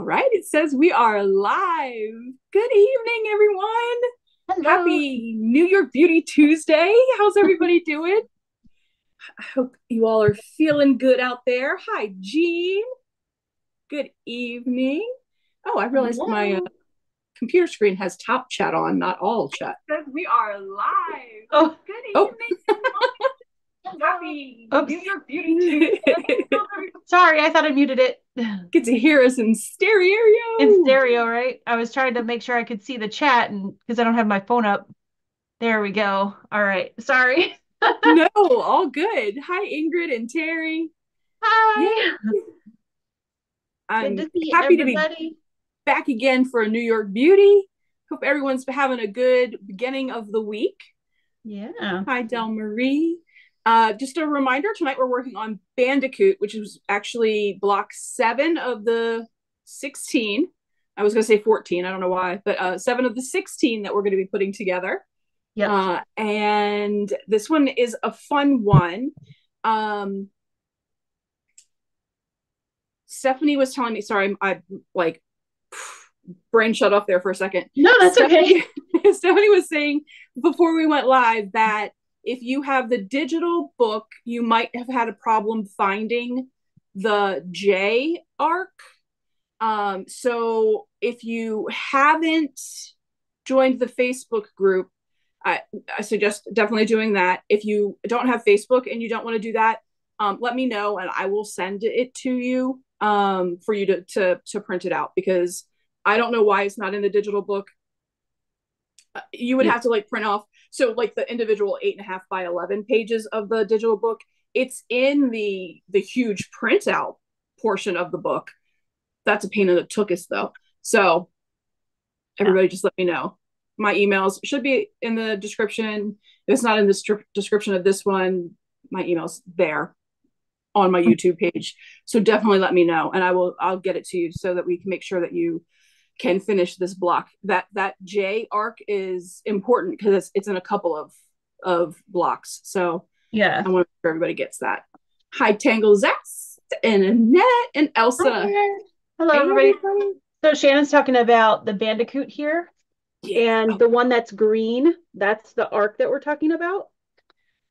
All right, it says we are live. Good evening, everyone. Hello. Happy New York Beauty Tuesday. How's everybody doing? I hope you all are feeling good out there. Hi, Jean. Good evening. Oh, I realized my uh, computer screen has top chat on, not all chat. Says we are live. Oh, Good Oh. evening. everyone. Happy Oops. New York Beauty sorry, I thought I muted it. Get to hear us in stereo. In stereo, right? I was trying to make sure I could see the chat and because I don't have my phone up. There we go. All right. Sorry. no, all good. Hi, Ingrid and Terry. Hi. I'm to happy to be back again for a New York Beauty. Hope everyone's having a good beginning of the week. Yeah. Hi, Del Marie. Uh, just a reminder tonight we're working on Bandicoot, which is actually block seven of the 16. I was going to say 14, I don't know why, but uh, seven of the 16 that we're going to be putting together. Yeah. Uh, and this one is a fun one. Um, Stephanie was telling me, sorry, I, I like brain shut off there for a second. no, that's okay. Stephanie, Stephanie was saying before we went live that if you have the digital book, you might have had a problem finding the J arc. Um, so if you haven't joined the Facebook group, I, I suggest definitely doing that. If you don't have Facebook and you don't want to do that, um, let me know and I will send it to you um, for you to, to to print it out because I don't know why it's not in the digital book. Uh, You would Yeah. have to like print off so like the individual eight and a half by eleven pages of the digital book. It's in the the huge printout portion of the book. That's a pain in the tuchus though. So everybody just let me know. My emails should be in the description. If it's not in the stri- description of this one, my email's there on my mm-hmm. YouTube page. So definitely let me know and I will I'll get it to you so that we can make sure that you can finish this block. That that J arc is important because it's it's in a couple of of blocks. So Yeah. I want to make sure everybody gets that. Hi Tangle Zest and Annette and Elsa. Hi. Hello, Hey, everybody. everybody. So Shannon's talking about the Bandicoot here, Yeah. and the one that's green, that's the arc that we're talking about.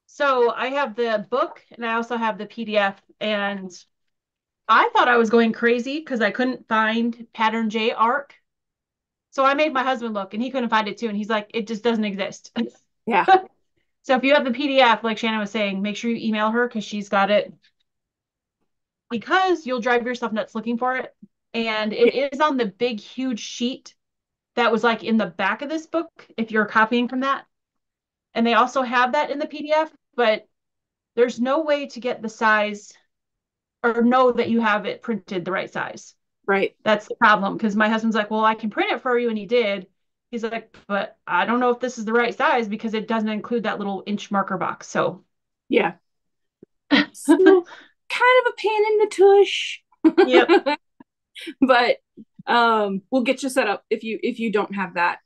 So I have the book and I also have the PDF, and I thought I was going crazy because I couldn't find pattern J arc. So I made my husband look and he couldn't find it too. And he's like, it just doesn't exist. Yeah. So if you have the PDF, like Shannon was saying, make sure you email her because she's got it. Because you'll drive yourself nuts looking for it. And it is on the big, huge sheet that was like in the back of this book, if you're copying from that. And they also have that in the PDF, but there's no way to get the size or know that you have it printed the right size. Right. That's the problem. Because my husband's like, well, I can print it for you. And he did. He's like, but I don't know if this is the right size because it doesn't include that little inch marker box. So, Yeah. So kind of a pain in the tush. Yep. but um we'll get you set up if you if you don't have that.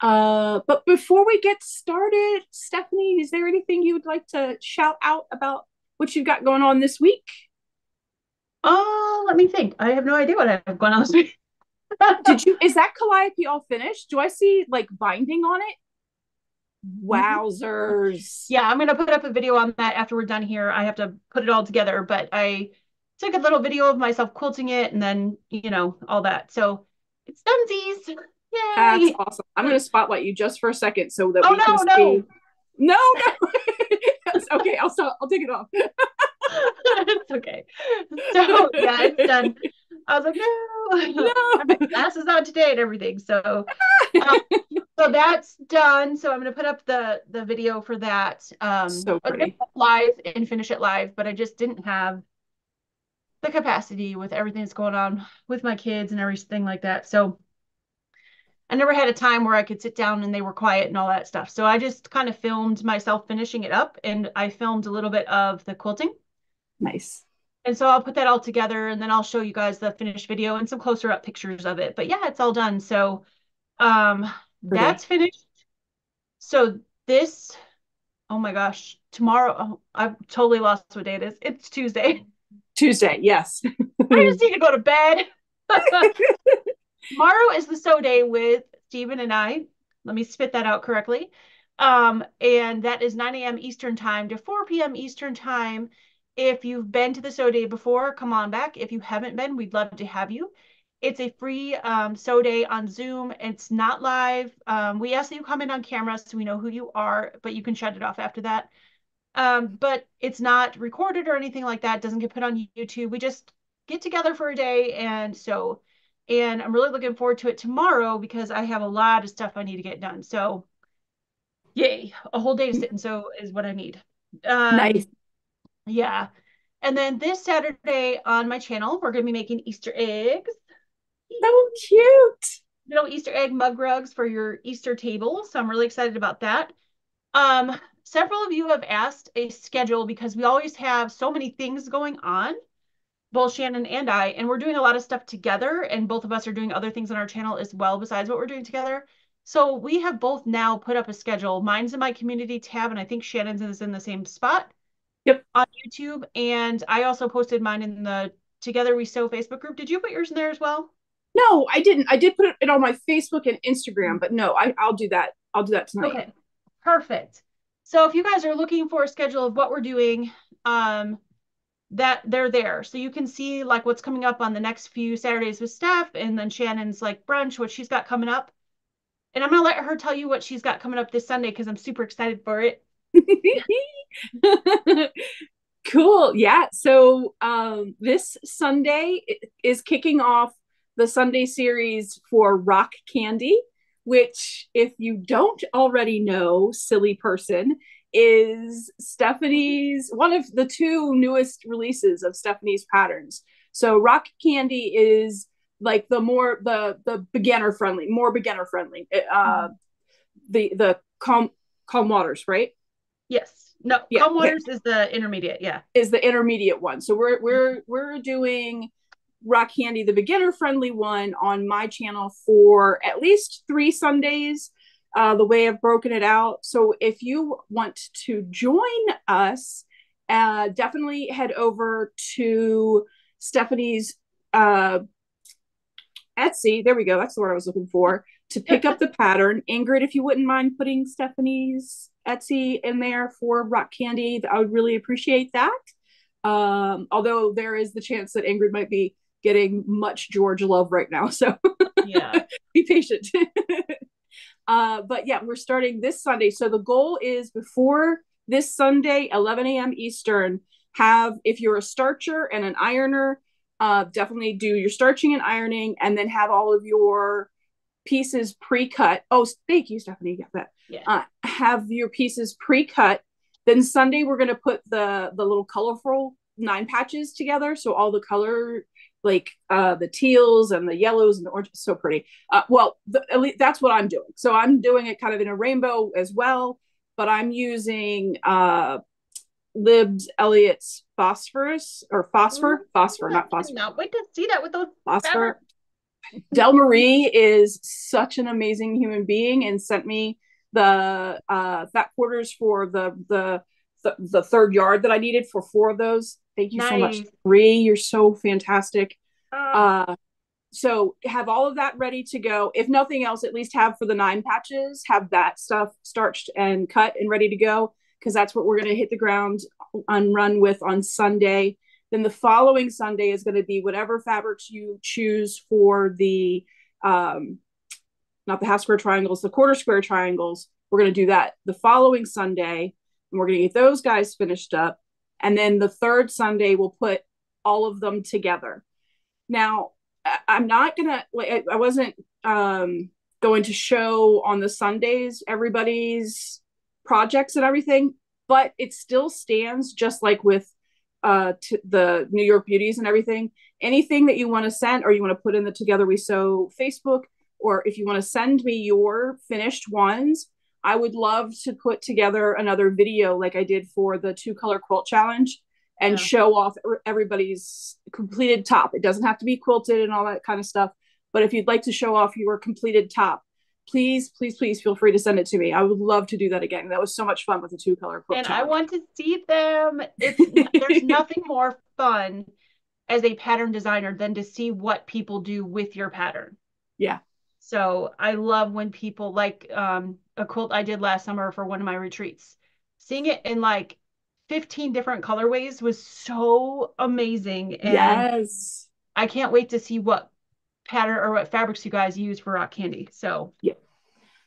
Uh but before we get started, Stephanie, is there anything you would like to shout out about what you've got going on this week? Oh, let me think. I have no idea what I have going on this week. Did you is that calliope all finished? Do I see like binding on it? Mm-hmm. Wowzers. yeah, I'm gonna put up a video on that after we're done here. I have to put it all together, but I took a little video of myself quilting it and then, you know, all that. So it's dunsies. Yay. That's awesome. I'm going to spotlight you just for a second so that Oh, we can no, no. see. No, no. okay, I'll stop. I'll take it off. it's okay. So yeah, it's done. I was like, no, No. My glasses on today and everything. So um, so that's done. So I'm gonna put up the the video for that. Um So pretty. live and finish it live, but I just didn't have the capacity with everything that's going on with my kids and everything like that. So I never had a time where I could sit down and they were quiet and all that stuff. So I just kind of filmed myself finishing it up and I filmed a little bit of the quilting. Nice. And so I'll put that all together and then I'll show you guys the finished video and some closer up pictures of it. But yeah, it's all done. So um Pretty. that's finished. So this, oh my gosh, tomorrow, oh, I've totally lost what day it is. It's Tuesday. Tuesday, yes. I just need to go to bed. tomorrow is the sew day with Stephen and I. Let me spit that out correctly. Um, and that is 9 a.m. Eastern time to 4 p.m. Eastern time. If you've been to the sew day before, come on back. If you haven't been, we'd love to have you. It's a free um, sew day on Zoom. It's not live. Um, we ask that you come in on camera so we know who you are, but you can shut it off after that. Um, but it's not recorded or anything like that. It doesn't get put on YouTube. We just get together for a day and sew and I'm really looking forward to it tomorrow because I have a lot of stuff I need to get done. So yay, a whole day to sit and sew is what I need. Um, nice. Yeah. And then this Saturday on my channel, we're going to be making Easter eggs. So cute. Little Easter egg mug rugs for your Easter table. So I'm really excited about that. Um, several of you have asked a schedule because we always have so many things going on, both Shannon and I, and we're doing a lot of stuff together, and both of us are doing other things on our channel as well besides what we're doing together. So we have both now put up a schedule. Mine's in my community tab, and I think Shannon's is in the same spot. Yep. On YouTube, and I also posted mine in the Together We Sew Facebook group. Did you put yours in there as well? No, I didn't. I did put it on my Facebook and Instagram, but no, I, I'll do that. I'll do that tonight. Okay, perfect. So if you guys are looking for a schedule of what we're doing, um, that they're there. So you can see like what's coming up on the next few Saturdays with Steph and then Shannon's like brunch, what she's got coming up. And I'm gonna let her tell you what she's got coming up this Sunday because I'm super excited for it. cool. Yeah. So um this Sunday is kicking off the Sunday series for Rock Candy which, if you don't already know, silly person, is Stephanie's one of the two newest releases of Stephanie's patterns. So Rock Candy is like the more the the beginner friendly, more beginner friendly. Uh, mm. the the calm calm waters, right? Yes. No, yeah, calm waters yeah. is the intermediate. Yeah, is the intermediate one. So we're we're we're doing Rock Candy, the beginner friendly one, on my channel for at least three Sundays. Uh, the way I've broken it out. So if you want to join us, uh, definitely head over to Stephanie's uh, Etsy. There we go. That's the word I was looking for to pick up the pattern. Ingrid, if you wouldn't mind putting Stephanie's Etsy in there for Rock Candy, I would really appreciate that. Um, although there is the chance that Ingrid might be getting much George love right now. So yeah, be patient. uh, but yeah, we're starting this Sunday. So the goal is before this Sunday, 11 a.m. Eastern, have if you're a starcher and an ironer, uh, definitely do your starching and ironing, and then have all of your pieces pre-cut. Oh, thank you, Stephanie. Got that. Yeah. Uh, have your pieces pre-cut. Then Sunday we're gonna put the the little colorful nine patches together, so all the color like uh, the teals and the yellows and the orange. So pretty. Uh, well, the, at least that's what I'm doing. So I'm doing it kind of in a rainbow as well, but I'm using uh, Libs Elliott's phosphorus or phosphor, mm-hmm. phosphor, not phosphor. Not wait to see that with those phosphor. Del Marie is such an amazing human being and sent me the uh, fat quarters for the the the, the third yard that I needed for four of those. Thank you nice. so much. Three, you're so fantastic. Uh, uh, so have all of that ready to go. If nothing else, at least have for the nine patches, have that stuff starched and cut and ready to go because that's what we're going to hit the ground and run with on Sunday. Then the following Sunday is going to be whatever fabrics you choose for the um, not the half square triangles, the quarter square triangles. We're going to do that the following Sunday and we're going to get those guys finished up. And then the third Sunday, we'll put all of them together. Now, I'm not to, I wasn't um, going to show on the Sundays everybody's projects and everything, but it still stands just like with uh, t- the New York Beauties and everything. Anything that you want to send or you want to put in the Together We Sew Facebook, or if you want to send me your finished ones, I would love to put together another video like I did for the two color quilt challenge and yeah. show off everybody's completed top. It doesn't have to be quilted and all that kind of stuff. But if you'd like to show off your completed top, please, please, please feel free to send it to me. I would love to do that again. That was so much fun with the two color quilt. And challenge. I want to see them. It's, there's nothing more fun as a pattern designer than to see what people do with your pattern. Yeah. So I love when people like um, a quilt I did last summer for one of my retreats. Seeing it in like 15 different colorways was so amazing. And yes. I can't wait to see what pattern or what fabrics you guys use for rock candy. So yeah.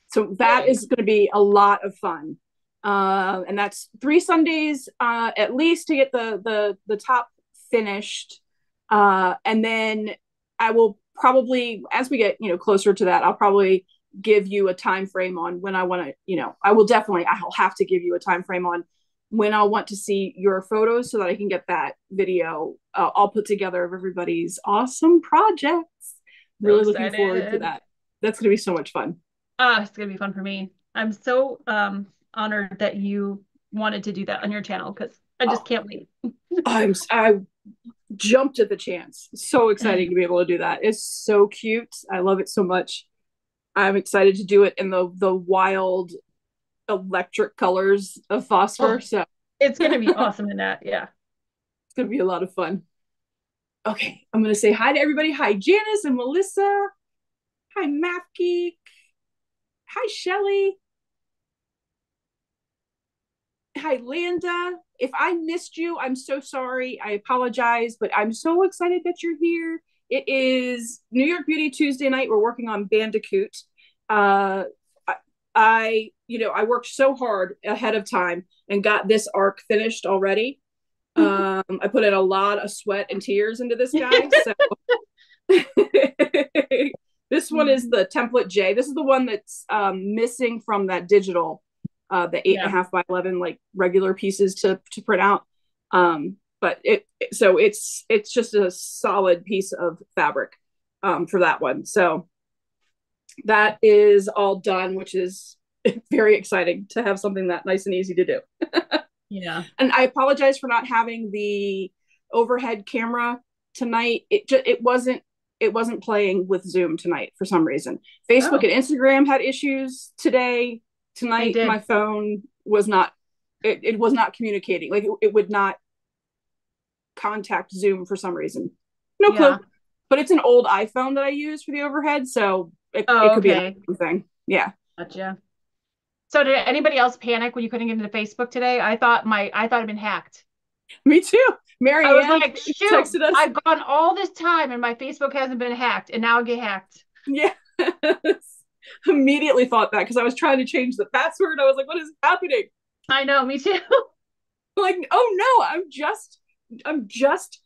So that is going to be a lot of fun. Uh, and that's three Sundays uh, at least to get the the the top finished. Uh, and then I will probably as we get you know closer to that, I'll probably give you a time frame on when I want to, you know, I will definitely I'll have to give you a time frame on when I'll want to see your photos so that I can get that video uh, all put together of everybody's awesome projects. So really excited. looking forward to that. That's going to be so much fun. Ah, uh, it's going to be fun for me. I'm so um honored that you wanted to do that on your channel because I just oh, can't wait. I'm I jumped at the chance. So exciting mm. to be able to do that. It's so cute. I love it so much. I'm excited to do it in the the wild electric colors of phosphor. Oh, so it's gonna be awesome in that. Yeah. It's gonna be a lot of fun. Okay, I'm gonna say hi to everybody. Hi, Janice and Melissa. Hi, Math Geek. Hi, Shelly. Hi, Landa. If I missed you, I'm so sorry. I apologize, but I'm so excited that you're here. It is New York Beauty Tuesday night. We're working on Bandicoot. Uh, I, I, you know, I worked so hard ahead of time and got this arc finished already. Um, I put in a lot of sweat and tears into this guy. So this one is the template J. This is the one that's um, missing from that digital, uh, the eight yeah. and a half by eleven like regular pieces to to print out. Um, but it so it's it's just a solid piece of fabric um, for that one. So that is all done, which is very exciting to have something that nice and easy to do. yeah. And I apologize for not having the overhead camera tonight. It just it wasn't it wasn't playing with Zoom tonight for some reason. Facebook oh. and Instagram had issues today. Tonight my phone was not it, it was not communicating. Like it, it would not contact Zoom for some reason. No clue. Yeah. But it's an old iPhone that I use for the overhead, so it, oh, it could okay. be a thing. Yeah. Gotcha. So did anybody else panic when you couldn't get into Facebook today? I thought my I thought I'd been hacked. Me too. Mary I was like, shoot, us. I've gone all this time and my Facebook hasn't been hacked, and now I get hacked. Yeah. Immediately thought that because I was trying to change the password. I was like, what is happening? I know, me too. like, oh no, I'm just I'm just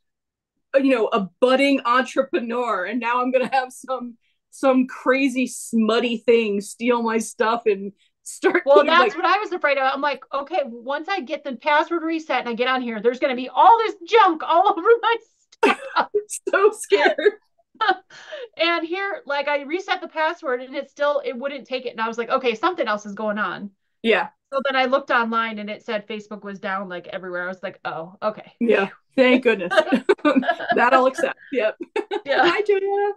uh, you know a budding entrepreneur and now i'm gonna have some some crazy smutty thing steal my stuff and start well that's like, what i was afraid of i'm like okay once i get the password reset and i get on here there's gonna be all this junk all over my stuff i'm so scared and here like i reset the password and it still it wouldn't take it and i was like okay something else is going on yeah so then I looked online and it said Facebook was down like everywhere. I was like, oh, okay. Yeah. Thank goodness. that I'll accept. Yep. Yeah. Hi, Julia.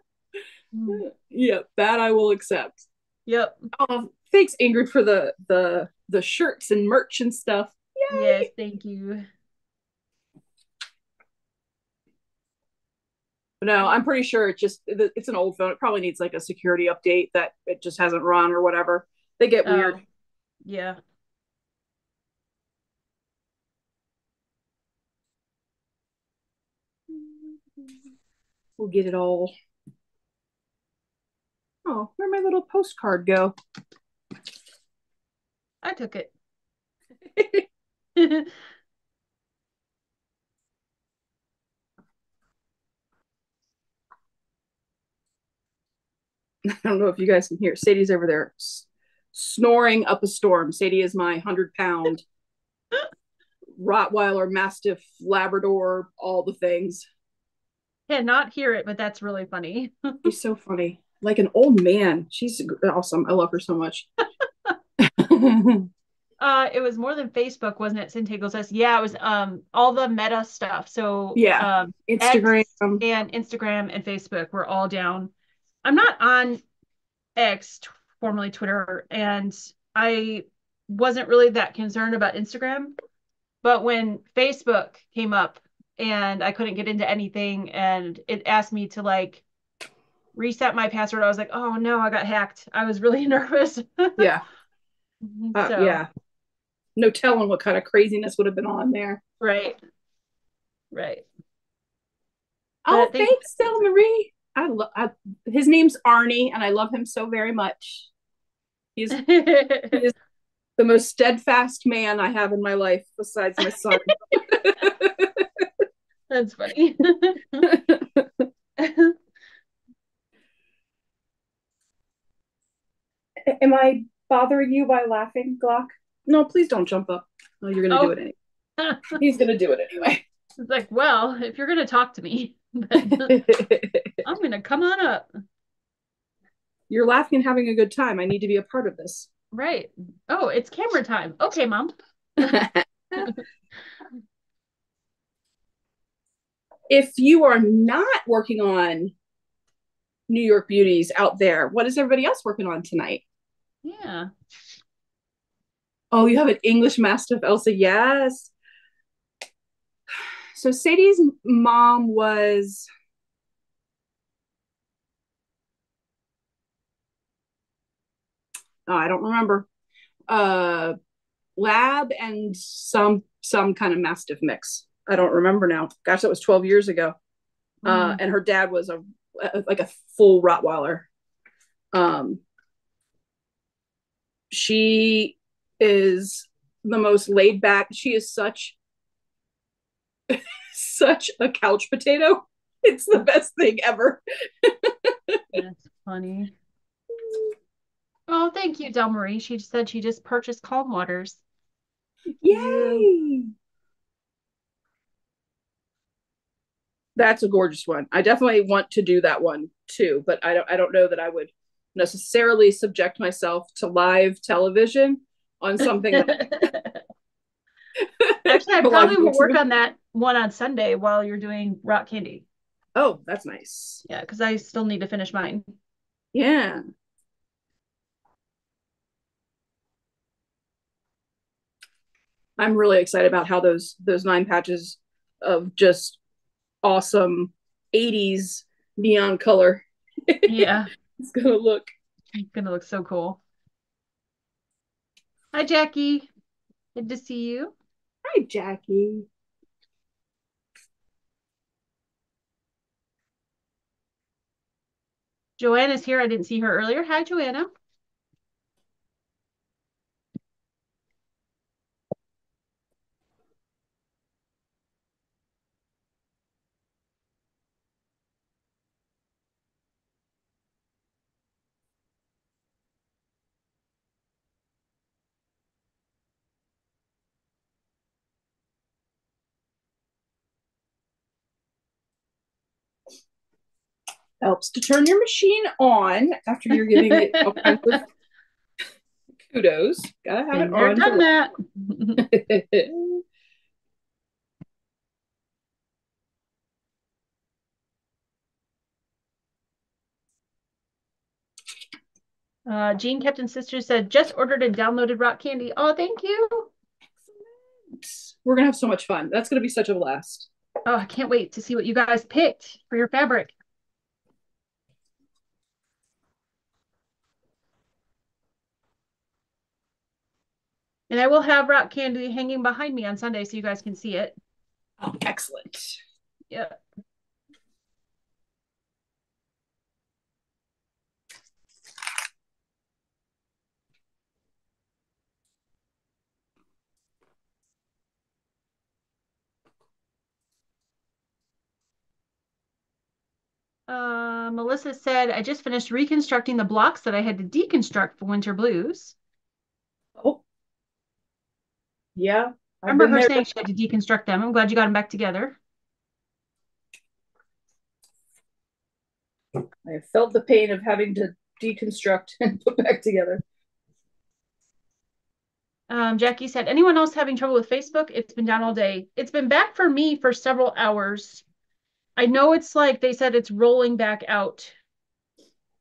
Mm. Yep. That I will accept. Yep. Oh, thanks, Ingrid, for the the the shirts and merch and stuff. Yay. Yes, thank you. No, I'm pretty sure it's just it's an old phone. It probably needs like a security update that it just hasn't run or whatever. They get oh, weird. Yeah. We'll get it all. Oh, where'd my little postcard go? I took it. I don't know if you guys can hear. Sadie's over there snoring up a storm. Sadie is my hundred pound Rottweiler, Mastiff, Labrador, all the things cannot hear it, but that's really funny. She's so funny. Like an old man. She's awesome. I love her so much. uh it was more than Facebook, wasn't it? Cinta says, yeah, it was um all the meta stuff. So yeah, um, Instagram X and Instagram and Facebook were all down. I'm not on X, formerly Twitter, and I wasn't really that concerned about Instagram. But when Facebook came up and I couldn't get into anything and it asked me to like reset my password, I was like, oh no, I got hacked. I was really nervous. yeah. Uh, so. Yeah. No telling what kind of craziness would have been on there. Right. Right. Oh, thanks, Del Marie. I love his name's Arnie, and I love him so very much. He's, he the most steadfast man I have in my life, besides my son. That's funny. Am I bothering you by laughing, Glock? No, please don't jump up. No, you're gonna oh. do it anyway. He's gonna do it anyway. It's like, well, if you're gonna talk to me, I'm gonna come on up. You're laughing and having a good time. I need to be a part of this. Right. Oh, it's camera time. Okay, mom. if you are not working on New York beauties out there, what is everybody else working on tonight? Yeah. Oh, you have an English Mastiff, Elsa. Yes. So Sadie's mom was. Oh, I don't remember. Uh, lab and some some kind of Mastiff mix. I don't remember now. Gosh, that was 12 years ago. Mm. Uh, and her dad was a, a like a full Rottweiler. Um, she is the most laid back. She is such such a couch potato. It's the best thing ever. That's funny. Oh, thank you, Del Marie. She said she just purchased Calm Waters. Yay! That's a gorgeous one. I definitely want to do that one too, but I don't I don't know that I would necessarily subject myself to live television on something. Actually, I probably will work on that one on Sunday while you're doing rock candy. Oh, that's nice. Yeah, because I still need to finish mine. Yeah. I'm really excited about how those those nine patches of just awesome 80s neon color. Yeah. it's gonna look. It's gonna look so cool. Hi, Jackie. Good to see you. Hi, Jackie. Joanna's here. I didn't see her earlier. Hi, Joanna. Helps to turn your machine on after you're giving it all kinds of kudos. Gotta have Been it on. Done that. Uh, Jean Captain Stitches said, just ordered and downloaded rock candy. Oh, thank you. Excellent. We're going to have so much fun. That's going to be such a blast. Oh, I can't wait to see what you guys picked for your fabric. And I will have rock candy hanging behind me on Sunday so you guys can see it. Oh, excellent. Yeah. Uh, Melissa said, I just finished reconstructing the blocks that I had to deconstruct for Winter Blues. Oh, yeah. I remember her saying she had to deconstruct them. I'm glad you got them back together. I felt the pain of having to deconstruct and put back together. Um, Jackie said, anyone else having trouble with Facebook? It's been down all day. It's been back for me for several hours. I know it's like they said it's rolling back out.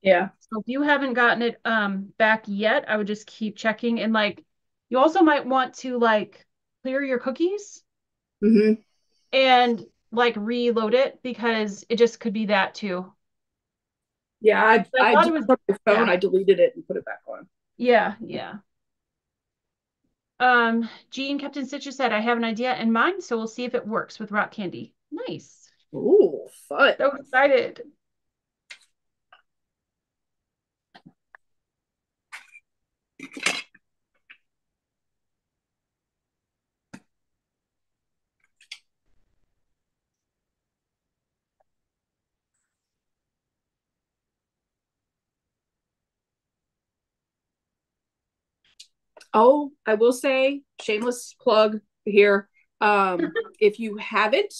Yeah. So if you haven't gotten it um back yet, I would just keep checking and like you also might want to like clear your cookies mm-hmm. and like reload it because it just could be that too. Yeah, I, I, I, thought was- my phone. yeah. I deleted it and put it back on. Yeah, yeah. Um, Jean Captain Stitches said, I have an idea in mind, so we'll see if it works with rock candy. Nice. Ooh, fun. So excited. Oh, I will say, shameless plug here. Um, if you haven't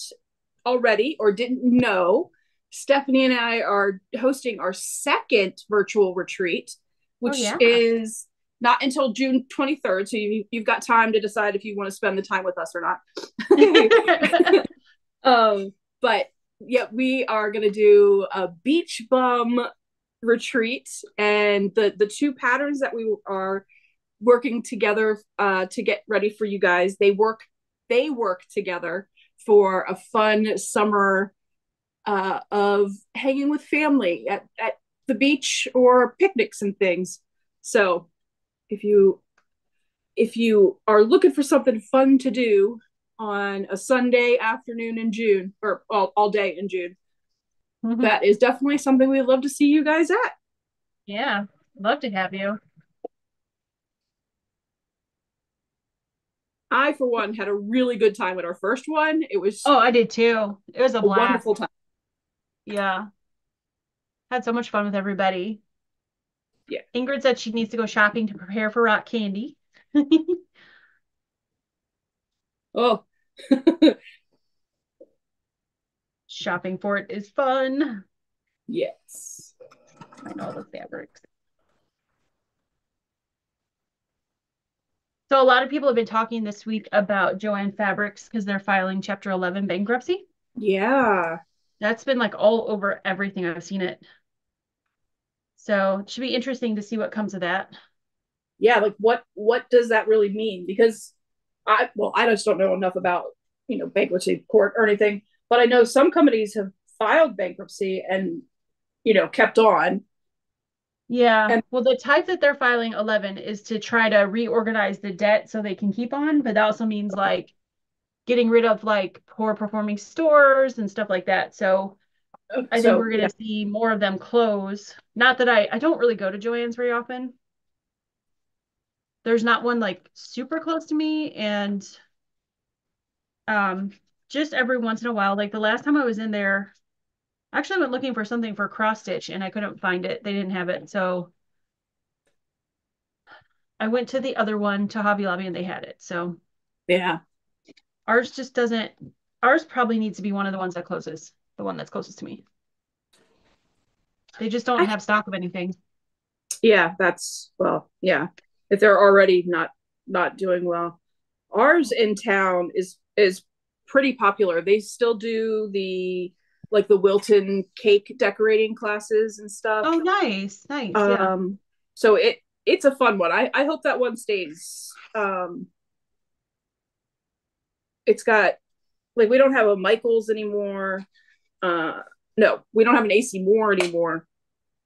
already or didn't know, Stephanie and I are hosting our second virtual retreat, which yeah. is not until June 23rd. So you, you've got time to decide if you want to spend the time with us or not. um, but yeah, we are going to do a beach bum retreat, and the the two patterns that we are working together uh, to get ready for you guys. They work they work together for a fun summer uh, of hanging with family at, at the beach or picnics and things. So if you if you are looking for something fun to do on a Sunday afternoon in June or all, all day in June, Mhm. that is definitely something we'd love to see you guys at. Yeah, love to have you. I, for one, had a really good time at our first one. It was Oh, I did too. It was a a blast. wonderful time. Yeah. Had so much fun with everybody. Yeah. Ingrid said she needs to go shopping to prepare for rock candy. Oh, Shopping for it is fun. yes. I know the fabrics. So a lot of people have been talking this week about Joann Fabrics because they're filing Chapter 11 bankruptcy. Yeah. That's been like all over everything. I've seen it. So it should be interesting to see what comes of that. Yeah, like what what does that really mean? Because I well, I just don't know enough about, you know, bankruptcy court or anything, but I know some companies have filed bankruptcy and, you know, kept on. Yeah. And- Well, the type that they're filing 11 is to try to reorganize the debt so they can keep on, but that also means like getting rid of like poor performing stores and stuff like that. So I think so, we're going yeah. to see more of them close. Not that I I don't really go to Joann's very often. There's not one like super close to me and um just every once in a while like the last time I was in there I actually I went looking for something for cross stitch and I couldn't find it. They didn't have it. So I went to the other one to Hobby Lobby and they had it. So yeah. ours just doesn't ours probably needs to be one of the ones that closes, the one that's closest to me. They just don't I- have stock of anything. Yeah, that's well, yeah. If they're already not not doing well. Ours in town is is pretty popular. They still do the like the Wilton cake decorating classes and stuff. Oh, nice. Nice. Yeah. Um so it it's a fun one. I I hope that one stays. Um it's got like we don't have a Michaels anymore. Uh no, we don't have an AC Moore anymore.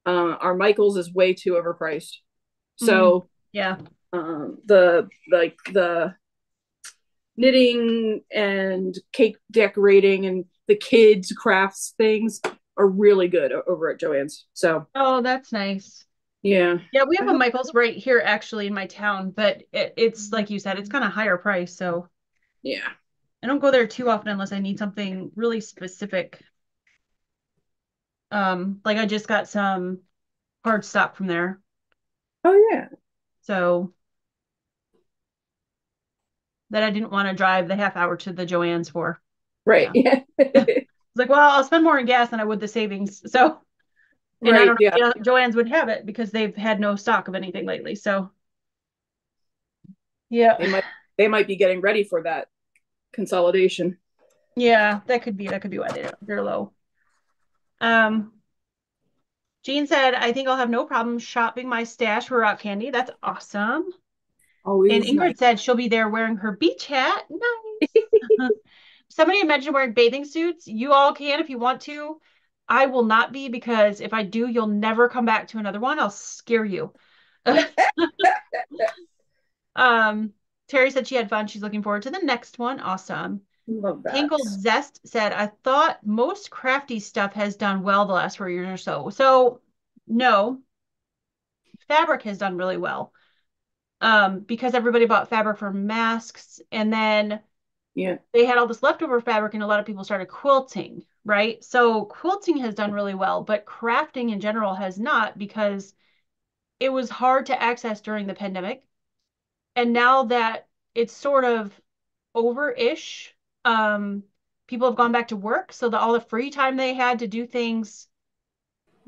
Uh our Michaels is way too overpriced. So Yeah. um the like the knitting and cake decorating and the kids crafts things are really good over at Joann's. So Oh, that's nice. yeah. Yeah, we have a Michael's right here actually in my town, but it, it's like you said, it's kind of higher price. So Yeah. I don't go there too often unless I need something really specific. Um, like I just got some hard stock from there. Oh yeah. So that I didn't want to drive the half hour to the Joann's for. Right. Yeah. It's like, well, I'll spend more on gas than I would the savings. So, and I right. don't know Yeah. if Joann's would have it because they've had no stock of anything lately. So, yeah, They might they might be getting ready for that consolidation. yeah, that could be that could be why they they're low. Um, Jean said, I think I'll have no problem shopping my stash for rock candy. That's awesome. Always And Ingrid nice. said she'll be there wearing her beach hat. Nice. Somebody mentioned wearing bathing suits. You all can if you want to. I will not be because if I do, you'll never come back to another one. I'll scare you. um, Terry said she had fun. She's looking forward to the next one. Awesome. Love that. Zest said, I thought most crafty stuff has done well the last four years or so. So, no, fabric has done really well um, because everybody bought fabric for masks. And then yeah, they had all this leftover fabric, and a lot of people started quilting, right? So, quilting has done really well, but crafting in general has not because it was hard to access during the pandemic. And now that it's sort of over ish, um, people have gone back to work. So that all the free time they had to do things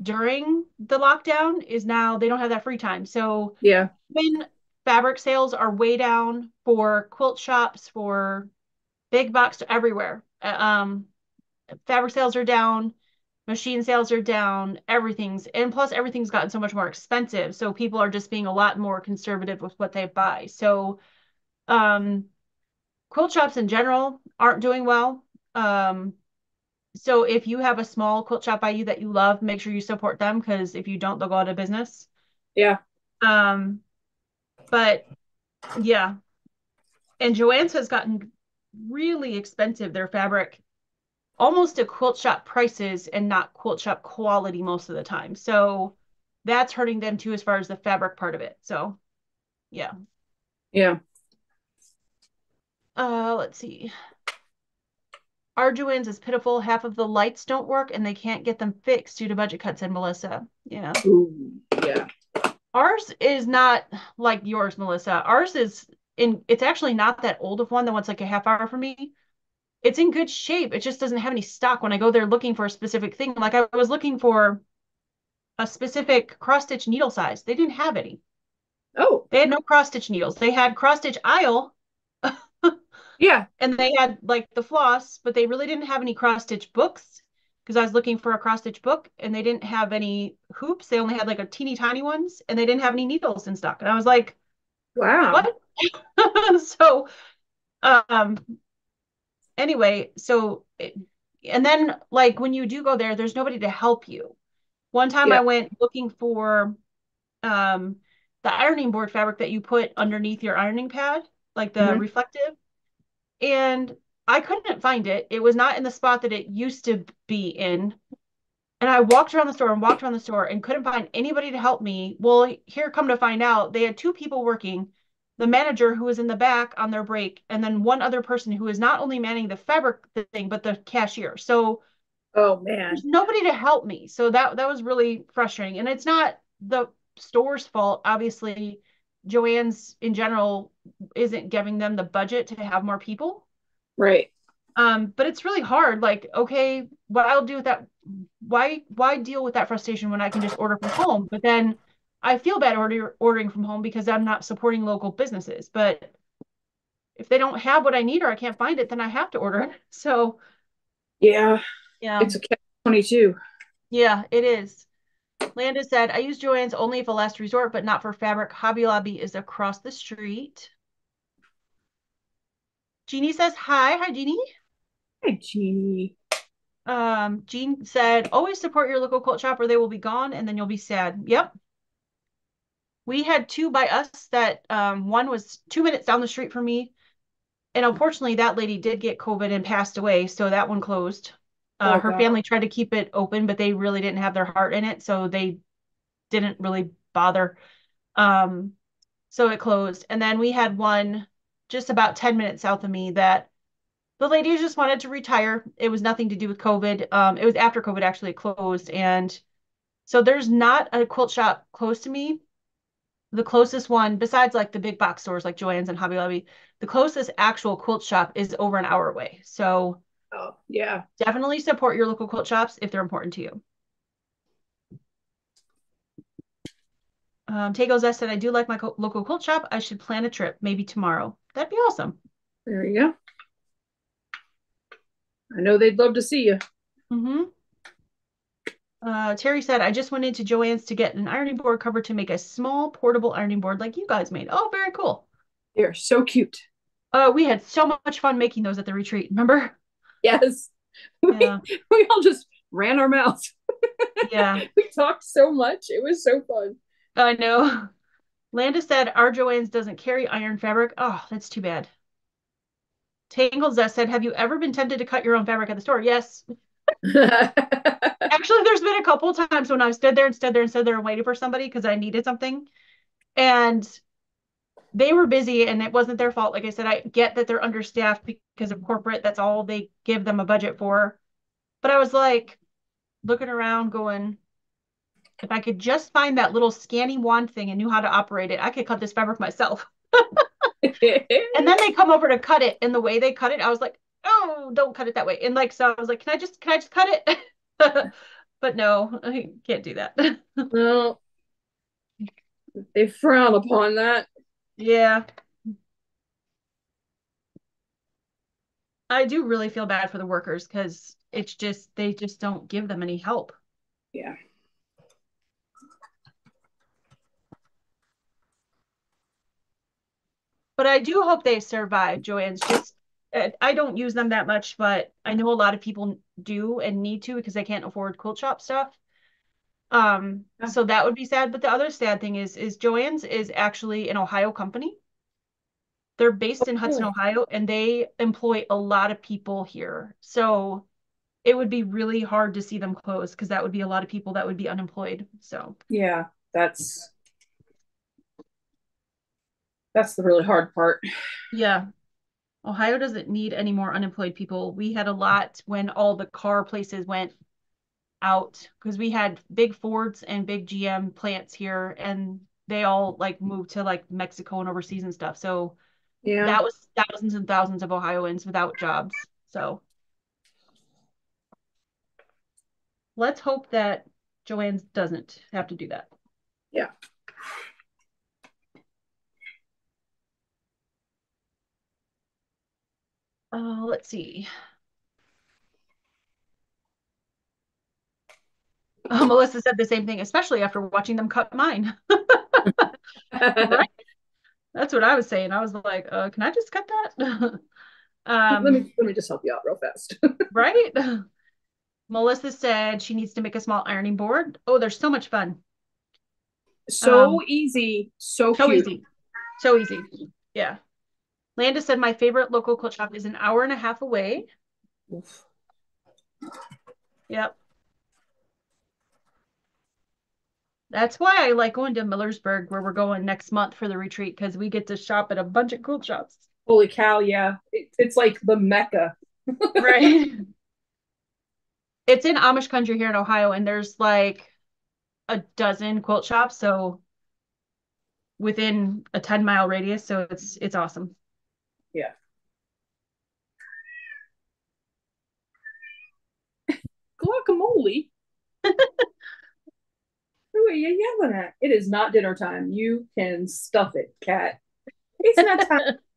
during the lockdown is now they don't have that free time. So yeah, when fabric sales are way down for quilt shops, for big box everywhere. Uh, um, fabric sales are down, machine sales are down, everything's and plus everything's gotten so much more expensive. So people are just being a lot more conservative with what they buy. So um quilt shops in general aren't doing well. Um so if you have a small quilt shop by you that you love, make sure you support them because if you don't, they'll go out of business. Yeah. Um but yeah. And Joann's has gotten really expensive, their fabric almost to quilt shop prices and not quilt shop quality most of the time. So that's hurting them too as far as the fabric part of it. So yeah. Yeah. Uh let's see. Our Joann's is pitiful. Half of the lights don't work and they can't get them fixed due to budget cuts, said Melissa. Yeah. Ooh, yeah. Ours is not like yours, Melissa. Ours is in it's actually not that old of one. The one's like a half hour for me it's in good shape. It just doesn't have any stock when I go there looking for a specific thing. Like I was looking for a specific cross stitch needle size. They didn't have any. Oh. They had no cross stitch needles. They had cross stitch aisle. yeah. And they had like the floss, but they really didn't have any cross stitch books because I was looking for a cross stitch book and they didn't have any hoops. They only had like a teeny tiny ones and they didn't have any needles in stock. And I was like, wow. What? so um anyway, so and then like when you do go there, there's nobody to help you. One time yeah. I went looking for um the ironing board fabric that you put underneath your ironing pad, like the mm-hmm. reflective. And I couldn't find it. It was not in the spot that it used to be in. And I walked around the store and walked around the store and couldn't find anybody to help me. Well, here come to find out, they had two people working the manager who was in the back on their break, and then one other person who is not only manning the fabric thing, but the cashier. So oh man. There's nobody to help me. So that that was really frustrating. And it's not the store's fault. Obviously, Joann's in general isn't giving them the budget to have more people. Right. Um, but it's really hard. Like, okay, what I'll do with that why why deal with that frustration when I can just order from home? But then I feel bad order, ordering from home because I'm not supporting local businesses. But if they don't have what I need or I can't find it, then I have to order it. So yeah, yeah, it's a catch twenty two. Yeah, it is. Landa said, I use Joann's only for last resort, but not for fabric. Hobby Lobby is across the street. Jeannie says, hi. Hi, Jeannie. Hi, Jeannie. Um, Jean said, always support your local quilt shop or they will be gone and then you'll be sad. Yep we had two by us that um, one was two minutes down the street from me. And unfortunately, that lady did get COVID and passed away. So that one closed. Uh, oh, her God. family tried to keep it open, but they really didn't have their heart in it. So they didn't really bother. Um, so it closed. And then we had one just about 10 minutes south of me that the lady just wanted to retire. It was nothing to do with COVID. Um, it was after COVID actually closed. And so there's not a quilt shop close to me the closest one, besides like the big box stores like Joann's and Hobby Lobby, the closest actual quilt shop is over an hour away. So, oh, yeah, definitely support your local quilt shops if they're important to you. Um, Tego Zest said, I do like my local quilt shop. I should plan a trip, maybe tomorrow. That'd be awesome. There you go. I know they'd love to see you. Mm-hmm. Uh, Terry said, I just went into Joann's to get an ironing board cover to make a small portable ironing board like you guys made. Oh, very cool. They're so cute. Uh, we had so much fun making those at the retreat. Remember? Yes. Yeah. We, we all just ran our mouths. Yeah. we talked so much. It was so fun. I know. Landa said our Joann's doesn't carry iron fabric. Oh, that's too bad. Tangled Zest said, Have you ever been tempted to cut your own fabric at the store? Yes. Actually, there's been a couple times when I've stood there and stood there and stood there and waited for somebody because I needed something. And they were busy and it wasn't their fault. Like I said, I get that they're understaffed because of corporate. That's all they give them a budget for. But I was like looking around going, if I could just find that little scanny wand thing and knew how to operate it, I could cut this fabric myself. and then they come over to cut it. And the way they cut it, I was like, oh, don't cut it that way. And like, so I was like, can I just, can I just cut it? but no, I can't do that. no. They frown upon that. Yeah. I do really feel bad for the workers because it's just, they just don't give them any help. Yeah. But I do hope they survive, Joann's Just I don't use them that much, but I know a lot of people do and need to because they can't afford quilt shop stuff. Um, so that would be sad. But the other sad thing is, is Joann's is actually an Ohio company. They're based in Hudson, Ohio, and they employ a lot of people here. So it would be really hard to see them close because that would be a lot of people that would be unemployed. So yeah, that's that's the really hard part. Yeah. Ohio doesn't need any more unemployed people. We had a lot when all the car places went out because we had big Fords and big GM plants here and they all like moved to like Mexico and overseas and stuff. So yeah, that was thousands and thousands of Ohioans without jobs. So let's hope that Joann's doesn't have to do that. Yeah. Uh, let's see. Uh, Melissa said the same thing, especially after watching them cut mine. right? That's what I was saying. I was like, uh, can I just cut that? um, let me let me just help you out real fast. right? Melissa said she needs to make a small ironing board. Oh, they're so much fun. So um, easy, so, so cute. easy, so easy. Yeah. Landis said my favorite local quilt shop is an hour and a half away. Oof. Yep. That's why I like going to Millersburg, where we're going next month for the retreat, because we get to shop at a bunch of quilt shops. Holy cow! Yeah, it, it's like the mecca. right. It's in Amish country here in Ohio, and there's like a dozen quilt shops, so within a 10 mile radius. So it's it's awesome. Yeah. Guacamole. Who are you yelling at? It is not dinner time. You can stuff it, cat. It's not time.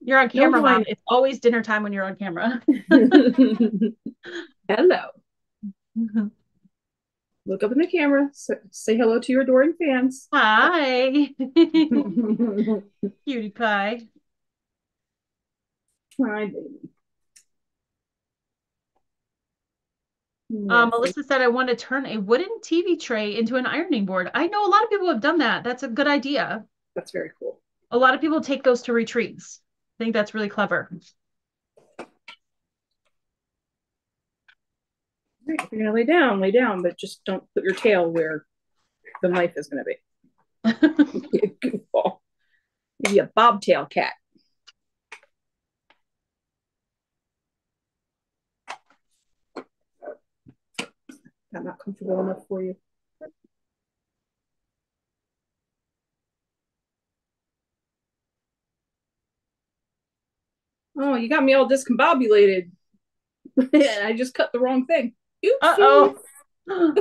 You're on camera, Mom. It's always dinner time when you're on camera. hello. Look up in the camera. say hello to your adoring fans. Hi. Cutie pie. Hi, baby. Um, Melissa said, I want to turn a wooden TV tray into an ironing board. I know a lot of people have done that. That's a good idea. That's very cool. A lot of people take those to retreats. I think that's really clever. If you're gonna lay down, lay down, but just don't put your tail where the knife is gonna be. goofball. Maybe a bobtail cat. I'm not comfortable enough for you. Oh, you got me all discombobulated. I just cut the wrong thing. Uh oh.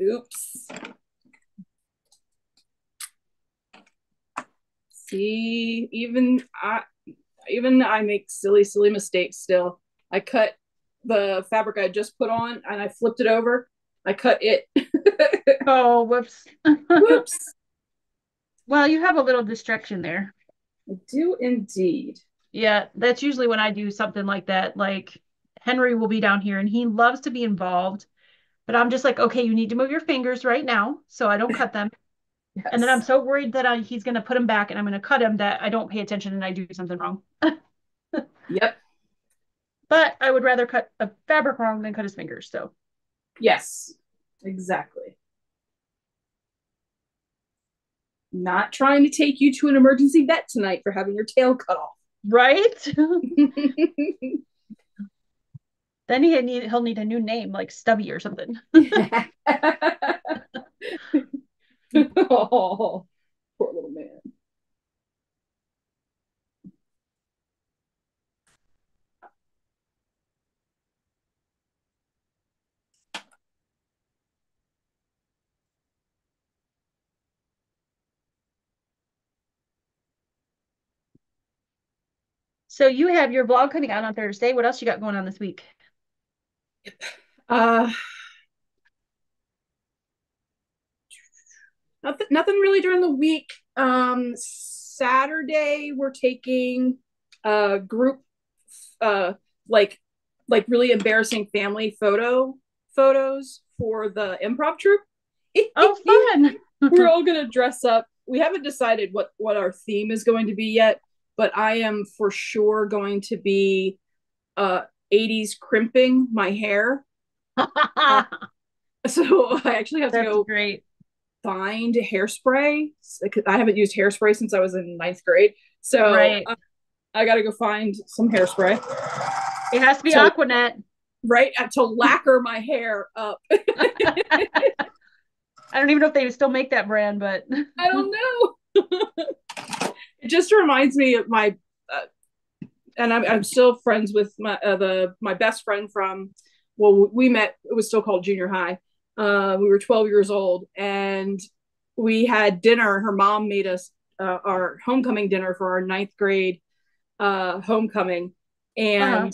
Oops. See, even I even I make silly, silly mistakes still. I cut the fabric I just put on and I flipped it over. I cut it. oh, whoops. whoops. Well, you have a little distraction there. I do indeed. Yeah, that's usually when I do something like that. Like Henry will be down here and he loves to be involved, but I'm just like, okay, you need to move your fingers right now so I don't cut them. Yes. And then I'm so worried that I, he's going to put him back and I'm going to cut him that I don't pay attention and I do something wrong. yep. But I would rather cut a fabric wrong than cut his fingers. So, yes, exactly. Not trying to take you to an emergency vet tonight for having your tail cut off. Right? then he need he'll need a new name like Stubby or something. oh, poor little man. So you have your vlog coming out on Thursday. What else you got going on this week? Uh, nothing, nothing really during the week. Um, Saturday we're taking a group, uh, like like really embarrassing family photo photos for the improv troupe. Oh, fun! we're all gonna dress up. We haven't decided what what our theme is going to be yet but I am for sure going to be uh 80s crimping my hair. uh, so I actually have That's to go great. find hairspray. I haven't used hairspray since I was in ninth grade. So right. uh, I got to go find some hairspray. It has to be to, Aqua Net. Right, uh, to lacquer my hair up. I don't even know if they still make that brand, but I don't know it just reminds me of my uh, and I'm, I'm still friends with my uh, the my best friend from well we met it was still called junior high. Uh, we were 12 years old and we had dinner. Her mom made us uh, our homecoming dinner for our ninth grade uh, homecoming. And uh-huh.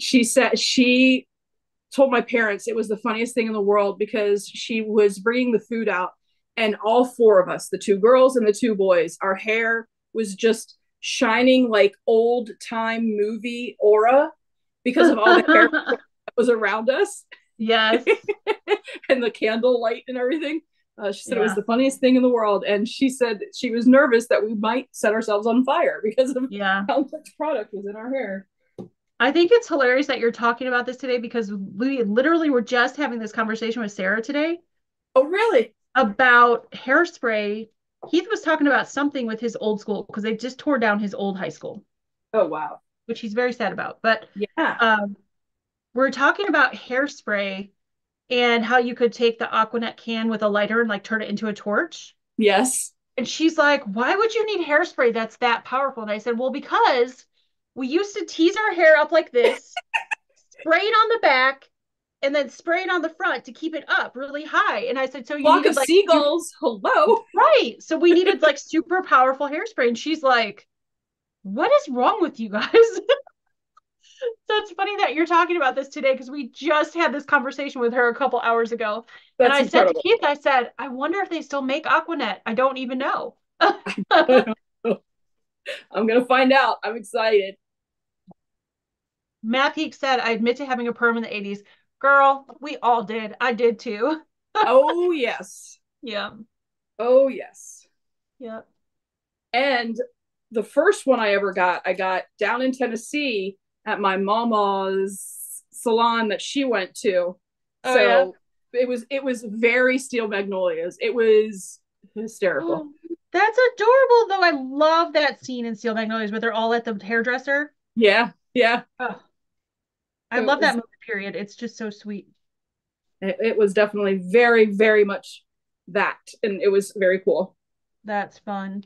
she said she told my parents it was the funniest thing in the world because she was bringing the food out and all four of us the two girls and the two boys our hair was just shining like old time movie aura because of all the hair that was around us. Yes. and the candle light and everything. Uh, she said yeah. it was the funniest thing in the world. And she said she was nervous that we might set ourselves on fire because of yeah. how much product was in our hair. I think it's hilarious that you're talking about this today because we literally were just having this conversation with Sarah today. Oh, really? About hairspray Heath was talking about something with his old school because they just tore down his old high school. Oh wow. Which he's very sad about. But yeah. Um, we're talking about hairspray and how you could take the Aquanet can with a lighter and like turn it into a torch. Yes. And she's like, why would you need hairspray that's that powerful? And I said, well, because we used to tease our hair up like this, spray it on the back, and then spray it on the front to keep it up really high. And I said, so you Flock needed, of like, seagulls. Hello. Right. So we needed like super powerful hairspray. And she's like, what is wrong with you guys? so it's funny that you're talking about this today because we just had this conversation with her a couple hours ago. That's and I incredible. said to Keith, I said, I wonder if they still make Aquanet. I don't even know. I'm gonna find out. I'm excited. Matt Peak said, I admit to having a perm in the 80s. Girl, we all did. I did too. oh, yes. Yeah. Oh, yes. Yeah. And the first one I ever got, I got down in Tennessee at my mama's salon that she went to. Oh, so yeah? it was it was very steel magnolias. It was hysterical. Oh, that's adorable though. I love that scene in Steel Magnolias where they're all at the hairdresser. Yeah, yeah. Oh, I love was, that movie period. It's just so sweet. It, it was definitely very, very much that. And it was very cool. That's fun.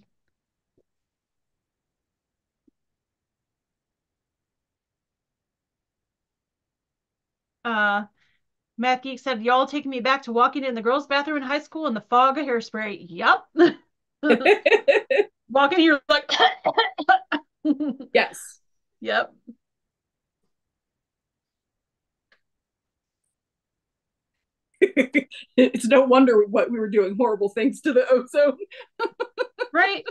Uh Math Geek said, Y'all taking me back to walking in the girls' bathroom in high school in the fog of hairspray. Yep. walking here like Yes. Yep. It's no wonder what we were doing horrible things to the ozone. right.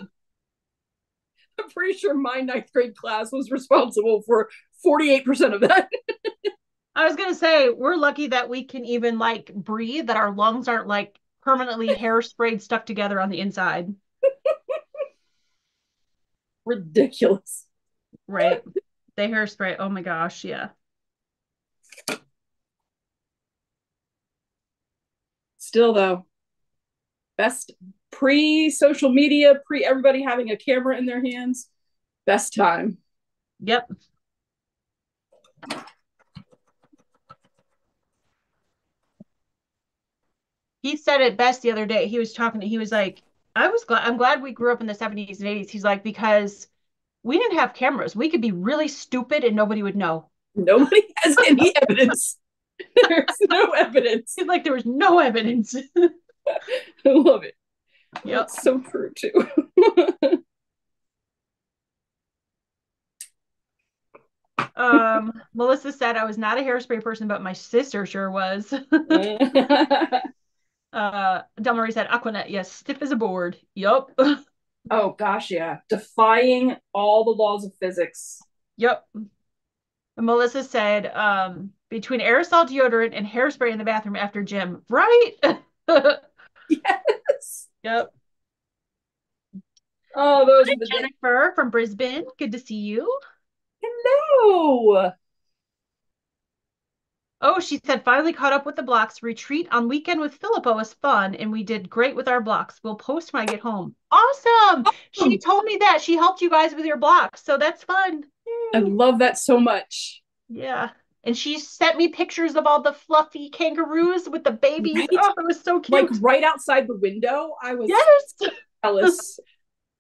I'm pretty sure my ninth grade class was responsible for 48% of that. I was gonna say we're lucky that we can even like breathe, that our lungs aren't like permanently hairsprayed stuck together on the inside. Ridiculous. Right. they hairspray. Oh my gosh, yeah. Still though, best pre social media, pre everybody having a camera in their hands, best time. Yep. He said it best the other day. He was talking, to, he was like, I was glad, I'm glad we grew up in the 70s and 80s. He's like, because we didn't have cameras. We could be really stupid and nobody would know. Nobody has any evidence. There's no evidence. Like, there was no evidence. I love it. Yep. That's so true too. um, Melissa said I was not a hairspray person, but my sister sure was. uh, Del Marie said Aquanet, yes, stiff as a board. Yup. oh gosh, yeah. Defying all the laws of physics. Yep. And Melissa said, um, between aerosol deodorant and hairspray in the bathroom after gym, right? yes. Yep. Oh, those Hi, are the days. Jennifer from Brisbane. Good to see you. Hello. Oh, she said finally caught up with the blocks. Retreat on weekend with Philippa was fun, and we did great with our blocks. We'll post when I get home. Awesome. She told me that she helped you guys with your blocks, so that's fun. I love that so much. Yeah. And she sent me pictures of all the fluffy kangaroos with the babies. Right? Oh, it was so cute. Like right outside the window, I was yes. jealous.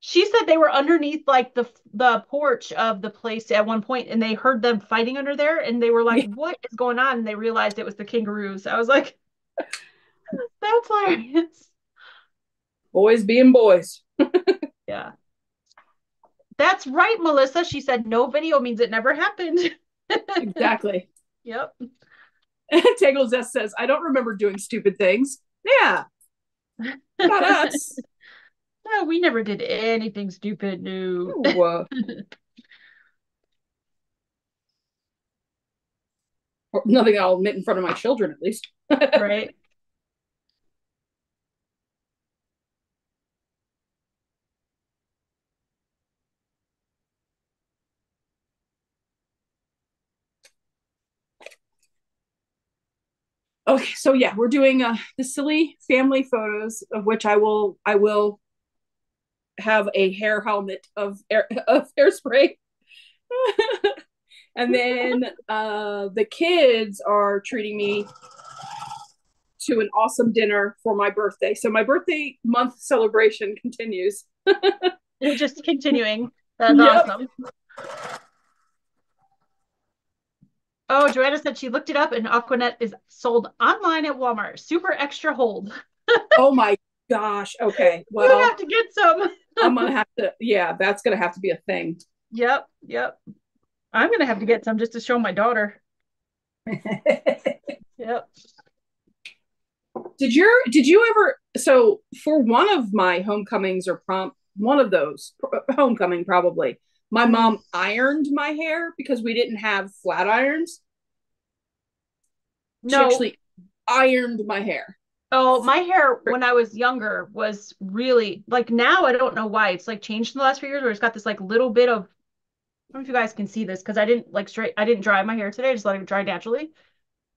She said they were underneath like the the porch of the place at one point, and they heard them fighting under there, and they were like, Yeah. "What is going on?" And they realized it was the kangaroos. I was like, "That's hilarious." boys being boys. Yeah, that's right, Melissa. She said no video means it never happened. Exactly. Yep. Tangle Zest says, I don't remember doing stupid things. Yeah, not us. No, we never did anything stupid. No. Uh, nothing I'll admit in front of my children, at least. right? Okay, so yeah, we're doing uh, the silly family photos, of which I will I will have a hair helmet of air, of hairspray. and then uh, the kids are treating me to an awesome dinner for my birthday. So my birthday month celebration continues. We're just continuing. That's Yep. awesome. Oh, Joanna said she looked it up and Aquanet is sold online at Walmart. Super extra hold. Oh my gosh. Okay. Well, gonna have to get some. I'm gonna have to. Yeah, that's gonna have to be a thing. Yep, yep. I'm gonna have to get some just to show my daughter. Yep. Did your did you ever so for one of my homecomings or prom one of those uh, homecoming probably my mom ironed my hair because we didn't have flat irons. No. She actually ironed my hair. Oh, my hair when I was younger was really like now I don't know why it's like changed in the last few years where it's got this like little bit of I don't know if you guys can see this because I didn't like straight I didn't dry my hair today, I just let it dry naturally.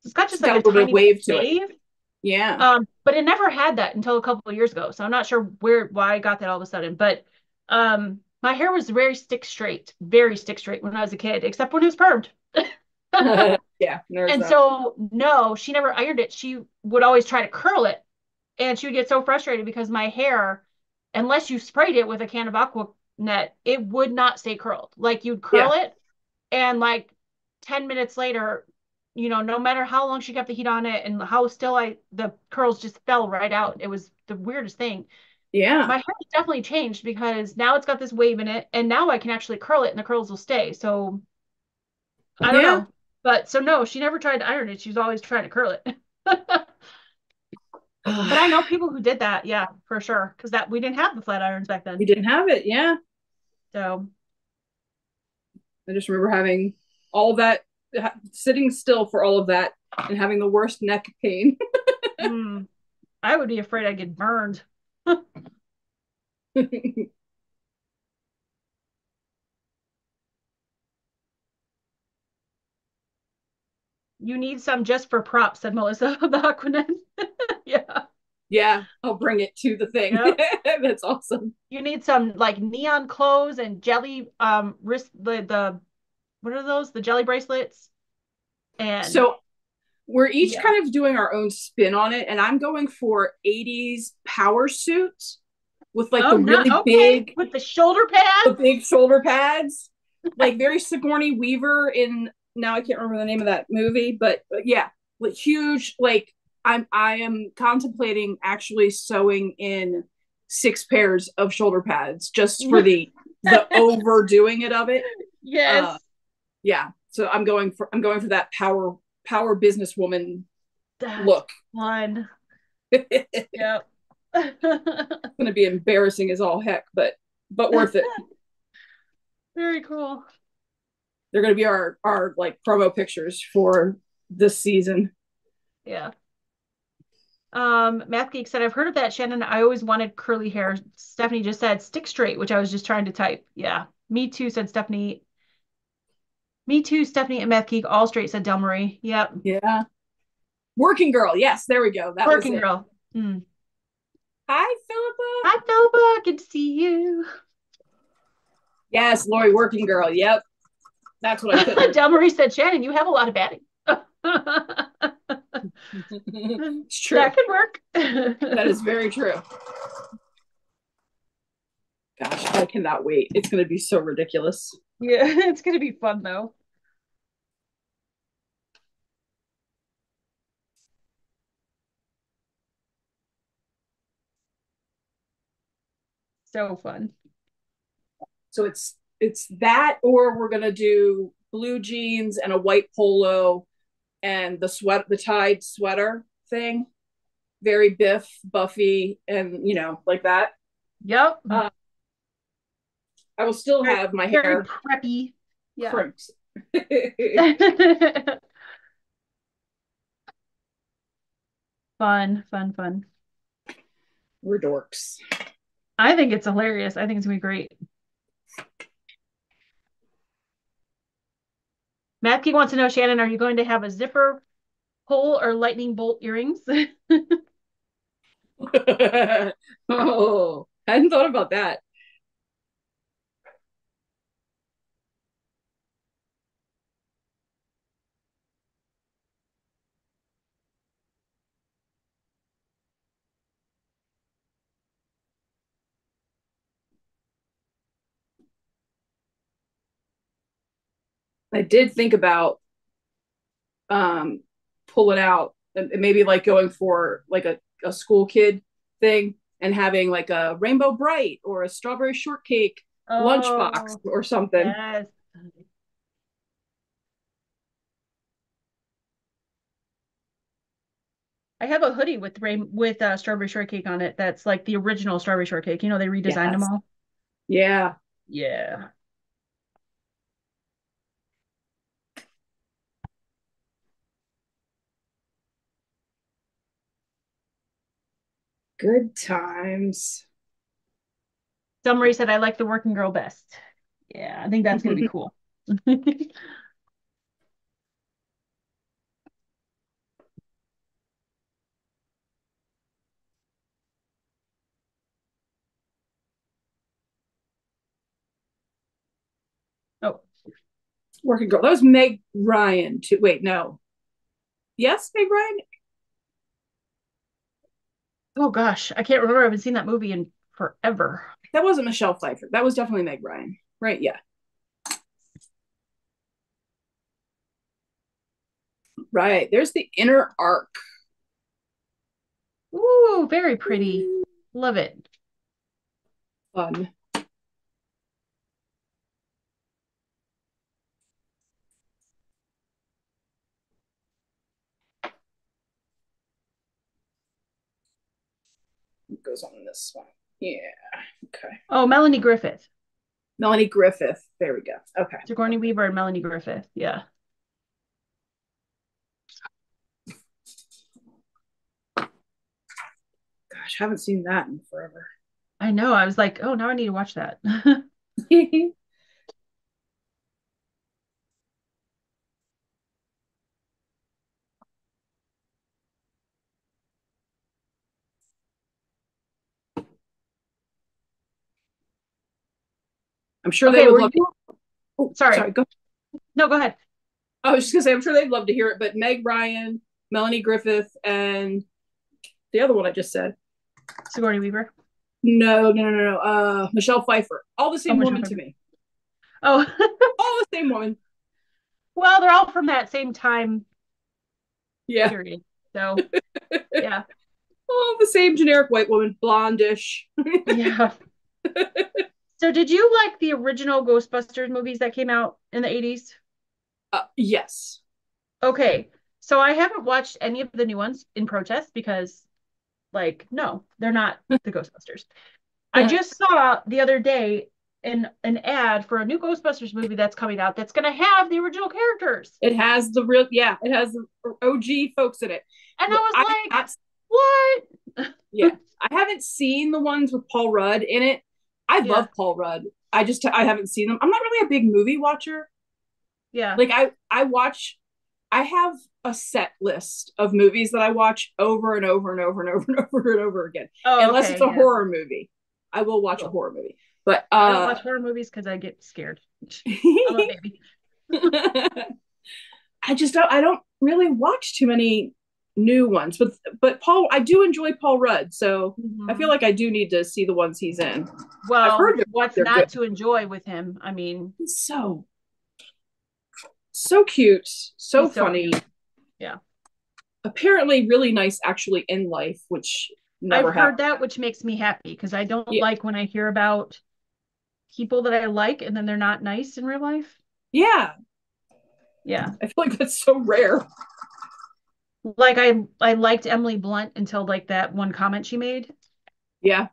It's got just It's got like a a little bit of tiny wave to it. Yeah. Um, but it never had that until a couple of years ago. So I'm not sure where why I got that all of a sudden. But um my hair was very stick straight, very stick straight when I was a kid, except when it was permed. yeah. And that. so no, she never ironed it. She would always try to curl it. And she would get so frustrated because my hair, unless you sprayed it with a can of aqua net, it would not stay curled. Like you'd curl it and like 10 minutes later, you know, no matter how long she kept the heat on it and how still I the curls just fell right out. It was the weirdest thing. Yeah. My hair has definitely changed because now it's got this wave in it and now I can actually curl it and the curls will stay. So I don't Yeah. know. But so no, she never tried to iron it. She was always trying to curl it. but I know people who did that, yeah, for sure. Because that we didn't have the flat irons back then. we didn't have it. Yeah. So I just remember having all that, sitting still for all of that, and having the worst neck pain. mm, I would be afraid I'd get burned. You need some just for props, said Melissa the Aquanet. yeah. Yeah, I'll bring it to the thing. Yep. That's awesome. You need some like neon clothes and jelly um wrist the the what are those? The jelly bracelets. And so we're each yeah. kind of doing our own spin on it, and I'm going for 80s power suits with like oh, the really okay. big with the shoulder pads, the big shoulder pads, like very Sigourney Weaver in now I can't remember the name of that movie, but, but yeah, like huge. Like I'm I am contemplating actually sewing in six pairs of shoulder pads just for the the overdoing it of it. Yes. Uh, yeah. So I'm going for I'm going for that power power businesswoman That's look. Fun. yep. It's gonna be embarrassing as all heck, but but worth it. Very cool they're going to be our our like promo pictures for this season. Yeah. Um, Math Geek said, I've heard of that, Shannon. I always wanted curly hair. Stephanie just said stick straight, which I was just trying to type. Yeah. Me too, said Stephanie. Me too, Stephanie and Math Geek, all straight, said Delmarie. Yep. Yeah. Working girl. Yes, there we go. That Working girl. Mm. Hi, Philippa. Hi, Philippa. Good to see you. Yes, Lori, working girl. Yep. That's what I put. Del Marie said, Shannon, you have a lot of batting. it's true. That could work. that is very true. Gosh, I cannot wait. It's going to be so ridiculous. Yeah, it's going to be fun though. So fun. So it's it's that or we're gonna do blue jeans and a white polo and the sweat the tied sweater thing. Very biff buffy and you know like that. Yep uh, i will still very, have my hair preppy. Yeah. crimped. fun fun fun. We're dorks i think it's hilarious i think it's gonna be great Matthew wants to know, Shannon, are you going to have a zipper pull or lightning bolt earrings? oh, I hadn't thought about that. I did think about um pulling out and maybe like going for like a, a school kid thing and having like a Rainbow Brite or a strawberry shortcake oh, lunchbox or something. Yes. I have a hoodie with rain with uh, strawberry shortcake on it. That's like the original strawberry shortcake. You know, they redesigned yes. them all. Yeah. Yeah. Good times. Summary said, I like the working girl best. Yeah, I think that's going to be cool. oh. Working girl. That was Meg Ryan, too. Wait, no. Yes, Meg Ryan? Oh gosh, I can't remember. I haven't seen that movie in forever. That wasn't Michelle Pfeiffer. That was definitely Meg Ryan, right? Yeah. Right. There's the inner arc. Ooh, very pretty. Love it. Fun. Goes on in this one. Yeah. Okay. Oh, Melanie Griffith. Melanie Griffith. There we go. Okay. Sigourney Weaver and Melanie Griffith. Yeah. Gosh, haven't seen that in forever. I know. I was like, oh, now I need to watch that. I'm sure Okay, they would love. you- Oh, Sorry. sorry. Go. no, go ahead. I was just gonna say, I'm sure they'd love to hear it, but Meg Ryan, Melanie Griffith, and the other one I just said. Sigourney Weaver. No, no, no, no, no. Uh, Michelle Pfeiffer. All the same Oh, woman to me. Oh, All the same woman. well, they're all from that same time Yeah. period. So, yeah. All the same generic white woman, blondish. Yeah. So, did you like the original Ghostbusters movies that came out in the 80s? Uh, yes. Okay. So, I haven't watched any of the new ones in protest because, like, no, they're not the Ghostbusters. I just saw the other day an an ad for a new Ghostbusters movie that's coming out that's going to have the original characters. It has the real, yeah, it has the OG folks in it. And I was like, I, what? yeah, I haven't seen the ones with Paul Rudd in it. I Yeah. love Paul Rudd. I just I haven't seen them. I'm not really a big movie watcher. Yeah. Like I I watch I have a set list of movies that I watch over and over and over and over and over and over again. Oh, Unless okay, it's a yeah. horror movie. I will watch a horror movie. But I don't uh watch horror movies because I get scared. I'm a baby. I just don't I don't really watch too many new ones. But but Paul I do enjoy Paul Rudd, so mm-hmm. I feel like I do need to see the ones he's in. well, what's not good. to enjoy with him? I mean, He's so so cute, so funny. cute. Yeah. Apparently really nice actually in life, which never I've heard that, which makes me happy because I don't Yeah. like when I hear about people that I like and then they're not nice in real life. Yeah, Yeah. I feel like that's so rare. Like I I liked Emily Blunt until like that one comment she made. Yeah.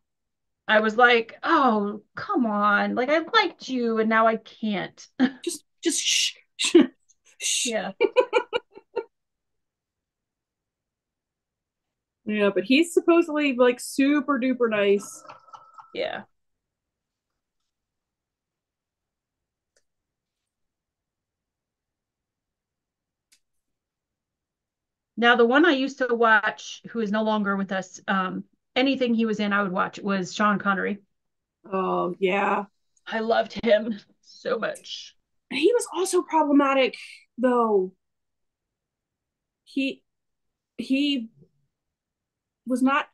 I was like, "Oh, come on. Like I liked you and now I can't." Just just shh. shh. Yeah. Yeah, but he's supposedly like super duper nice. Yeah. Now, the one I used to watch, who is no longer with us, um, anything he was in, I would watch, was Sean Connery. Oh, yeah. I loved him so much. He was also problematic though. He he was not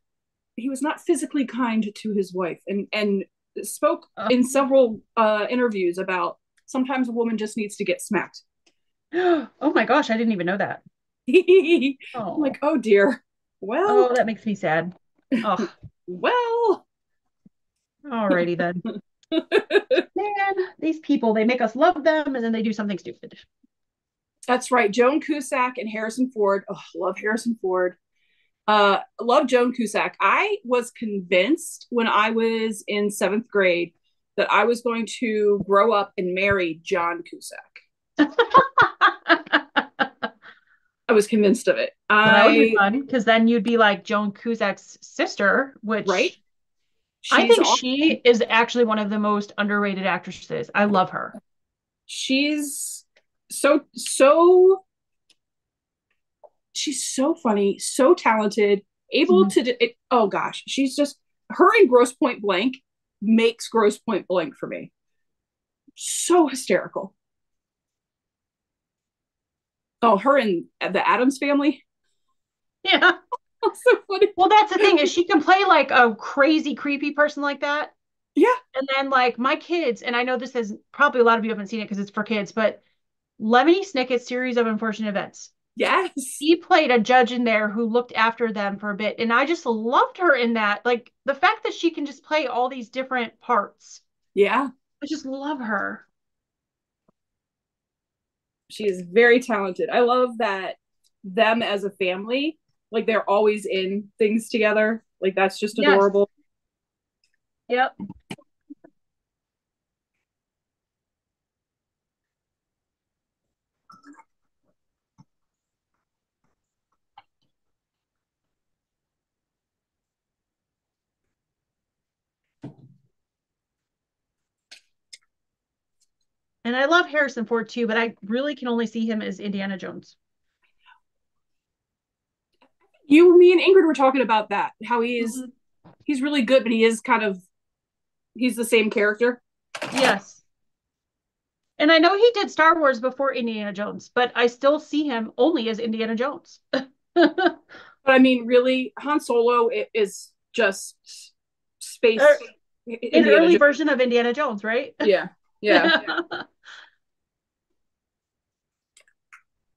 he was not physically kind to his wife and and spoke Oh. in several uh interviews about sometimes a woman just needs to get smacked. Oh my gosh, I didn't even know that. I'm Oh, like, oh dear. Well, oh, that makes me sad. Oh, well. alrighty then. Man, these people, they make us love them and then they do something stupid. That's right. Joan Cusack and Harrison Ford. Oh, love Harrison Ford. Uh, love Joan Cusack. I was convinced when I was in seventh grade that I was going to grow up and marry John Cusack. I was convinced of it. Well, that would be fun because then you'd be like Joan Cusack's sister, which right. I think al- she is actually one of the most underrated actresses. I love her. she's so so she's so funny, so talented, able Mhm. to. do- It, oh gosh, she's just her in Grosse Pointe Blank makes Grosse Pointe Blank for me. So hysterical. Oh, her and the Addams Family. Yeah. so funny. Well, that's the thing is she can play like a crazy, creepy person like that. Yeah. And then like my kids, and I know this is probably a lot of you haven't seen it because it's for kids, but Lemony Snicket's series of unfortunate events. Yes. He played a judge in there who looked after them for a bit, and I just loved her in that. Like the fact that she can just play all these different parts. Yeah. I just love her. She is very talented. I love that them as a family, like they're always in things together. Like that's just Yes. adorable. Yep. And I love Harrison Ford too, but I really can only see him as Indiana Jones. You, me, and Ingrid were talking about that. How he's mm-hmm. he's really good, but he is kind of he's the same character. Yes. And I know he did Star Wars before Indiana Jones, but I still see him only as Indiana Jones. but I mean, really, Han Solo is just space. Er, an early Jones. version of Indiana Jones, right? Yeah. Yeah.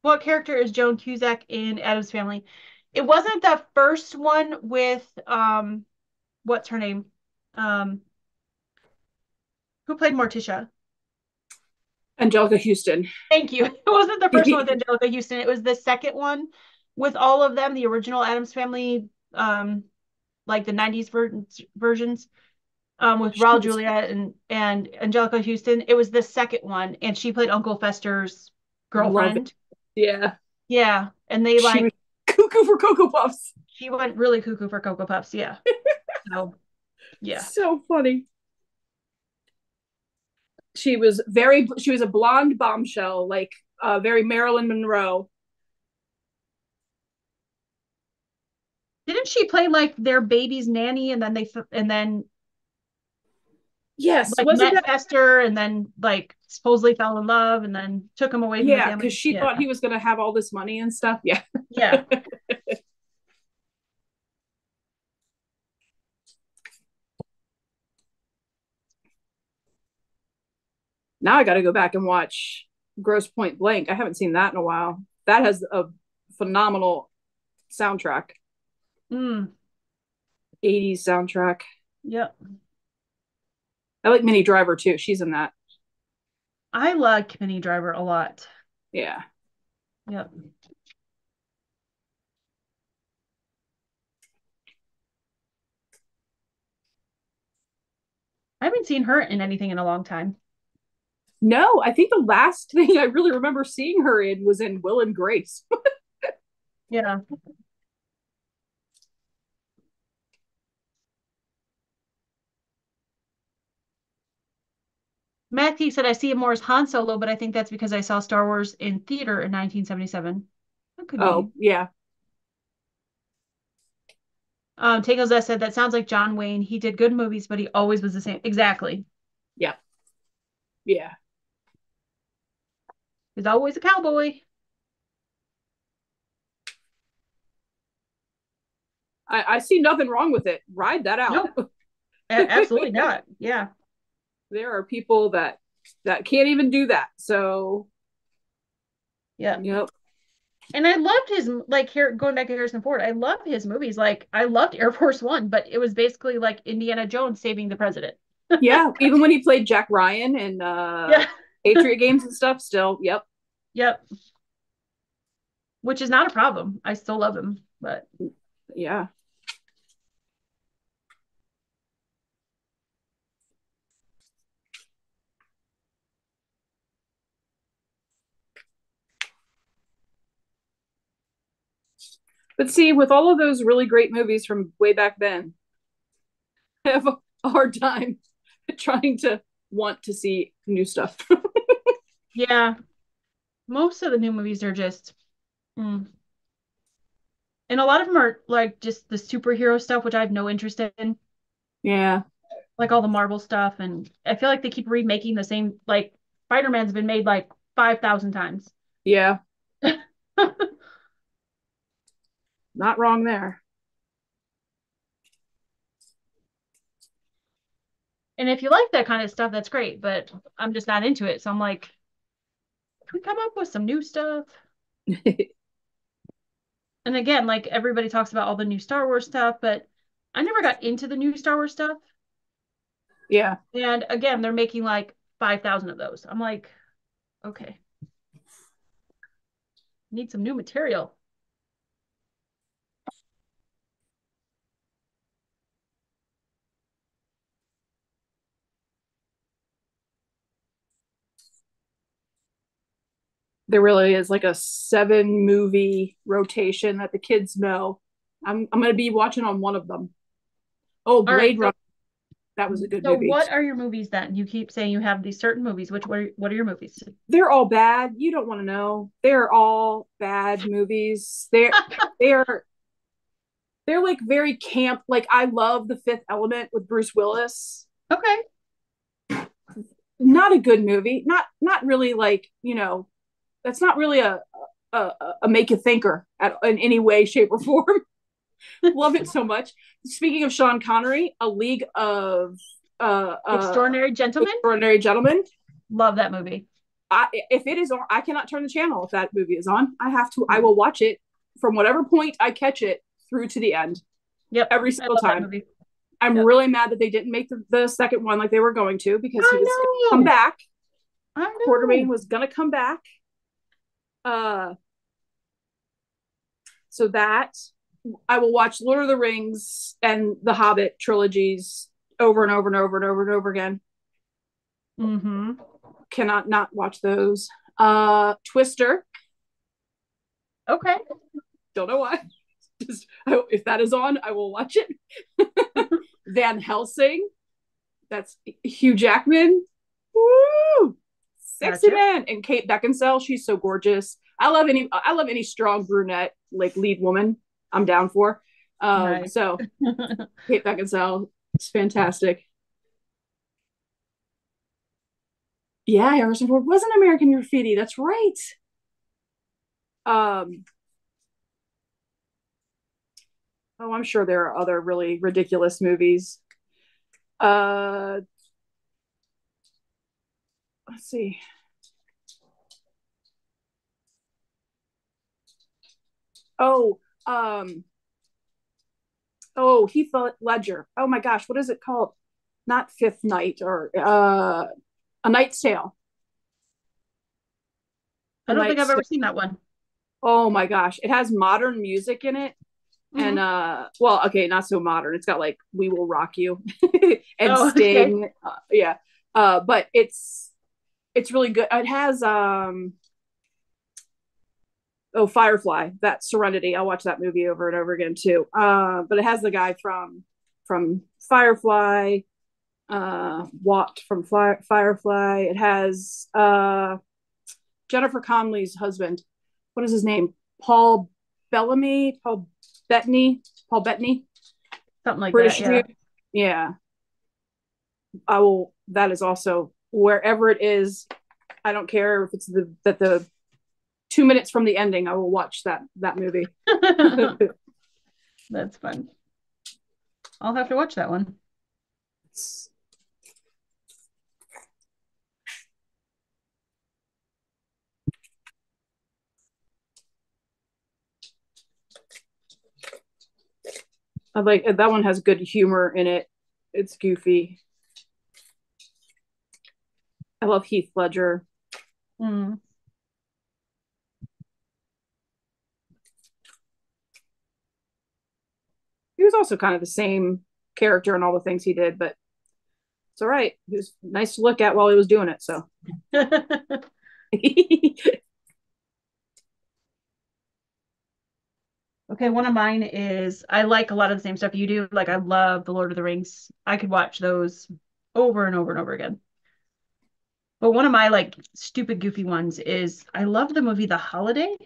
what character is Joan Cusack in Addams Family? It wasn't the first one with um what's her name? Um who played Morticia? Anjelica Huston. Thank you. It wasn't the first one with Anjelica Huston. It was the second one with all of them, the original Addams Family, um, like the '90s ver- versions, um, with Raul Julia and and Anjelica Huston. It was the second one, and she played Uncle Fester's girlfriend. Yeah. Yeah, and they like cuckoo for Cocoa Puffs. She went really cuckoo for Cocoa Puffs. Yeah. so, yeah. So funny she was very she was a blonde bombshell like uh very marilyn monroe didn't she play like their baby's nanny and then they and then yes like wasn't met that Fester and then like supposedly fell in love and then took him away from yeah because she yeah. thought he was going to have all this money and stuff yeah yeah now I got to go back and watch Grosse Pointe Blank. I haven't seen that in a while. That has a phenomenal soundtrack. Mm. 80s soundtrack. Yep. I like Minnie Driver too. She's in that. I like Minnie Driver a lot. Yeah. Yep. I haven't seen her in anything in a long time. No, I think the last thing I really remember seeing her in was in Will and Grace. yeah. Matthew said, I see him more as Han Solo, but I think that's because I saw Star Wars in theater in 1977. oh, be. yeah. Um, Tangos said, that sounds like John Wayne. He did good movies, but he always was the same. Exactly. Yeah. Yeah. He's always a cowboy. I, I see nothing wrong with it. Ride that out. No, absolutely not. Yeah. There are people that that can't even do that. So yeah. Yep. And I loved his like here going back to Harrison Ford. I love his movies. Like I loved Air Force One, but it was basically like Indiana Jones saving the president. yeah, even when he played Jack Ryan and uh yeah. Patriot games and stuff, still, yep. Yep. Which is not a problem. I still love him, but yeah. But see, with all of those really great movies from way back then, I have a hard time trying to want to see new stuff. yeah, most of the new movies are just mm. and a lot of them are like just the superhero stuff which i have no interest in. Yeah. Like all the marvel stuff and i feel like they keep remaking the same like spider-man's been made like 5000 times. Yeah not wrong there and if you like that kind of stuff that's great but i'm just not into it so i'm like can we come up with some new stuff? and again, like everybody talks about all the new Star Wars stuff, but I never got into the new Star Wars stuff. Yeah. And again, they're making like 5,000 of those. I'm like, okay. Need some new material. There really is like a seven movie rotation that the kids know. I'm I'm gonna be watching on one of them. Oh, Blade right. Runner. that was a good So movie. what are your movies then? You keep saying you have these certain movies. Which what are, what are your movies? They're all bad. You don't want to know. They're all bad movies. They're they're they're like very camp. Like I love The Fifth Element with Bruce Willis. Okay. Not a good movie. Not not really like you know. That's not really a a, a make you thinker at, in any way, shape, or form. love it so much. Speaking of Sean Connery, A League of uh, uh, Extraordinary Gentlemen. Extraordinary Gentlemen. Love that movie. I, if it is on, I cannot turn the channel if that movie is on. I have to. I will watch it from whatever point I catch it through to the end. Yep. Every single time. I'm Yep. really mad that they didn't make the, the second one like they were going to because he was gonna come back. Quatermain was gonna come back. Uh, so that I will watch Lord of the Rings and the Hobbit trilogies over and over and over and over and over again. Mm-hmm. Cannot not watch those. Uh, Twister. Okay. Don't know why. Just I, if that is on, I will watch it. Van Helsing. That's Hugh Jackman. Woo! Sexy Gotcha. man. And Kate Beckinsale. She's so gorgeous. I love any. I love any strong brunette like lead woman. I'm down for. Um, Nice. So Kate Beckinsale. It's fantastic. Yeah, Harrison Ford was an American Graffiti. That's right. Um, oh, I'm sure there are other really ridiculous movies. Uh, let's see. Oh, um, oh, Heath Ledger. Oh my gosh, what is it called? Not Fifth Night or uh, A Knight's Tale. I don't think I've ever Tale. seen that one. Oh my gosh, it has modern music in it. And Mm-hmm. uh well, okay, not so modern. It's got like We Will Rock You and Oh, okay. Sting. Uh, yeah. Uh but it's it's really good. It has um oh Firefly, that Serenity. I'll watch that movie over and over again too. Uh but it has the guy from from Firefly, uh Watt from Fire, Firefly. It has uh Jennifer Connelly's husband. What is his name? Paul Bellamy, Paul Bettany, Paul Bettany, Something like British that. Yeah. dude. Yeah. I will. That is also wherever it is. I don't care if it's the that the two minutes from the ending. I will watch that that movie. That's fun. I'll have to watch that one. I like that one has good humor in it. It's goofy. I love Heath Ledger. Mm. He was also kind of the same character in all the things he did, but it's all right. He was nice to look at while he was doing it. So Okay, one of mine is I like a lot of the same stuff you do. Like I love The Lord of the Rings. I could watch those over and over and over again. But one of my like stupid goofy ones is I love the movie The Holiday.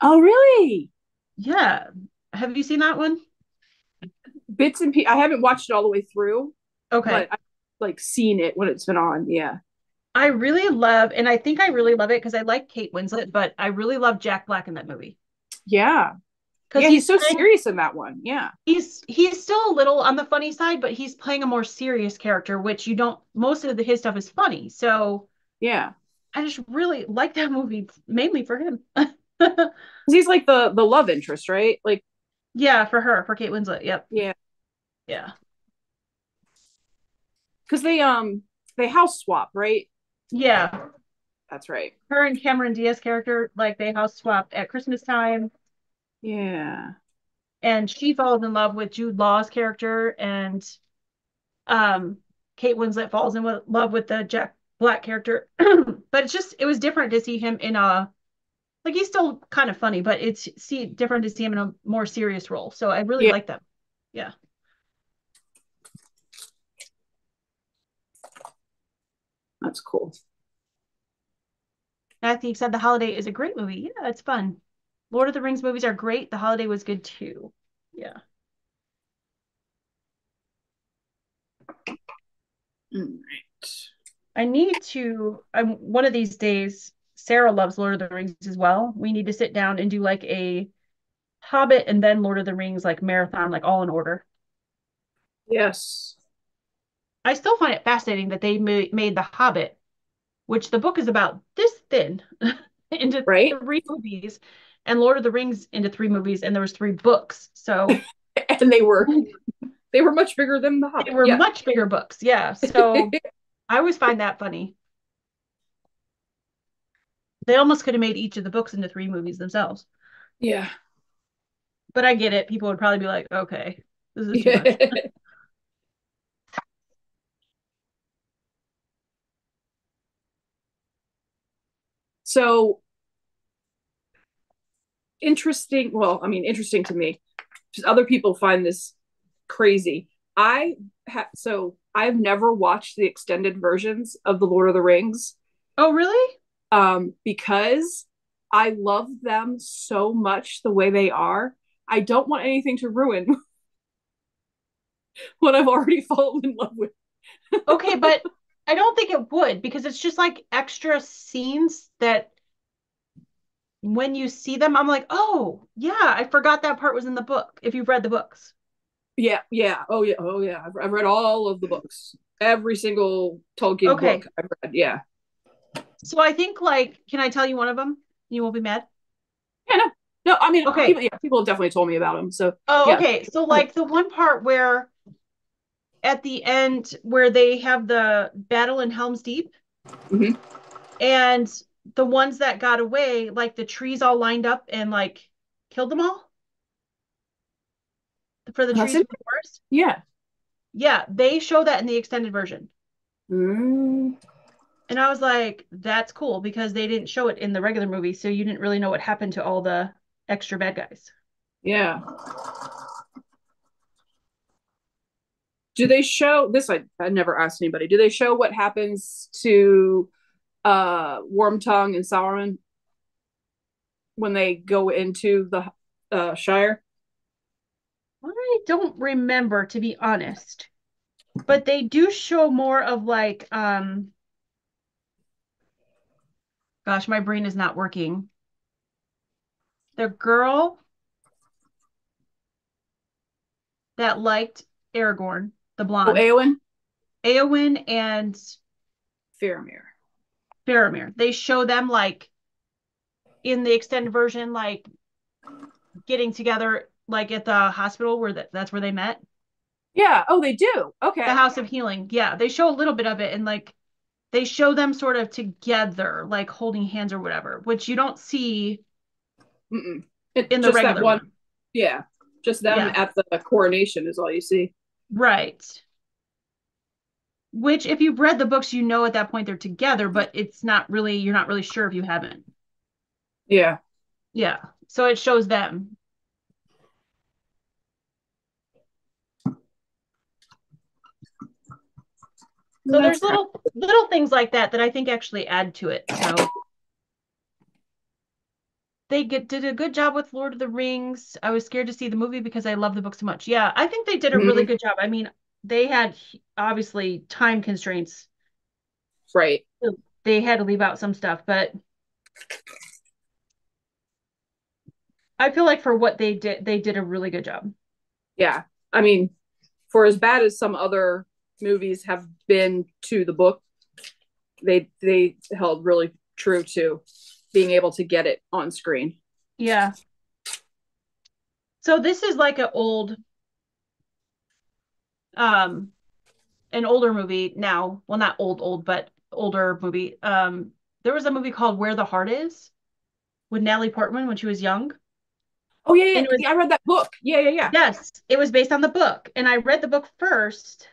oh, really? Yeah. Have you seen that one? Bits and pieces. I haven't watched it all the way through, Okay. but I've like seen it when it's been on. Yeah. I really love, and I think I really love it because I like Kate Winslet, but I really love Jack Black in that movie. Yeah. Because Yeah, he's so playing- serious in that one. Yeah. he's he's still a little on the funny side, but he's playing a more serious character, which you don't most of the his stuff is funny. So Yeah. I just really like that movie mainly for him. he's like the the love interest, right? Like, Yeah, for her, for Kate Winslet. Yep. yeah. Yeah. Because they um they house swap, right? Yeah. That's right. Her and Cameron Diaz character, like they house swapped at Christmas time. Yeah. And she falls in love with Jude Law's character, and um, Kate Winslet falls in love with the Jack Black character. but it's just it was different to see him in a like he's still kind of funny, but it's see different to see him in a more serious role. So I really yeah. like them. Yeah. That's cool. Matthew said the holiday is a great movie. Yeah, it's fun. Lord of the Rings movies are great. The Holiday was good too. Yeah. All right. I need to, I'm one of these days, Sarah loves Lord of the Rings as well. We need to sit down and do like a Hobbit and then Lord of the Rings like marathon, like all in order. Yes. I still find it fascinating that they ma- made The Hobbit, which the book is about this thin, into Right. three movies, and Lord of the Rings into three movies, and there was three books. So And they were they were much bigger than the Hobbit. they were yeah. much bigger books. Yeah. So I always find that funny. They almost could have made each of the books into three movies themselves. yeah. But I get it. People would probably be like, okay, this is too much. so interesting. Well, I mean, interesting to me. Just other people find this crazy. I have so I've never watched the extended versions of the Lord of the Rings Oh, really? um, because I love them so much the way they are. I don't want anything to ruin what I've already fallen in love with. Okay, but I don't think it would because it's just like extra scenes that when you see them, I'm like, oh, yeah, I forgot that part was in the book if you've read the books. Yeah, yeah, oh yeah, oh yeah. I've, I've read all of the books, every single Tolkien Okay. book I've read. Yeah, So I think like, can I tell you one of them? You won't be mad. yeah, no, no. I mean, Okay. people, yeah, people have definitely told me about them. So Oh, Yeah. okay. So like the one part where at the end where they have the battle in Helm's Deep Mhm. and the ones that got away, like the trees all lined up and like killed them all for the That's trees of the forest. yeah. Yeah, they show that in the extended version. Mm, And I was like, that's cool because they didn't show it in the regular movie, so you didn't really know what happened to all the extra bad guys. yeah. Do they show this? I, I never asked anybody. Do they show what happens to uh Wormtongue and Sauron when they go into the uh Shire? I don't remember to be honest. But they do show more of like um gosh, my brain is not working. The girl that liked Aragorn, the Oh, blonde, Eowyn, Eowyn and Faramir. Faramir. They show them like in the extended version, like getting together like at the hospital where that that's where they met. Yeah. Oh, they do. Okay. the House of Healing. Yeah, they show a little bit of it and like they show them sort of together, like holding hands or whatever, which you don't see Mm-mm. In the just regular one. one. Yeah. Just them Yeah. at the coronation is all you see. Right. Which if you've read the books, you know at that point they're together, but it's not really you're not really sure if you haven't. Yeah. Yeah. So it shows them. So there's little little things like that that I think actually add to it. So they get did a good job with Lord of the Rings. I was scared to see the movie because I love the book so much. Yeah, I think they did a really mm-hmm. good job. I mean, they had obviously time constraints. Right. They had to leave out some stuff, but I feel like for what they did, they did a really good job. Yeah. I mean, for as bad as some other movies have been to the book, they they held really true to being able to get it on screen. Yeah. So this is like an old um an older movie now. Well, not old old, but older movie. Um there was a movie called Where the Heart Is with Natalie Portman when she was young. Oh yeah, yeah. Was- yeah, I read that book. Yeah, yeah, yeah. Yes, it was based on the book. And I read the book first.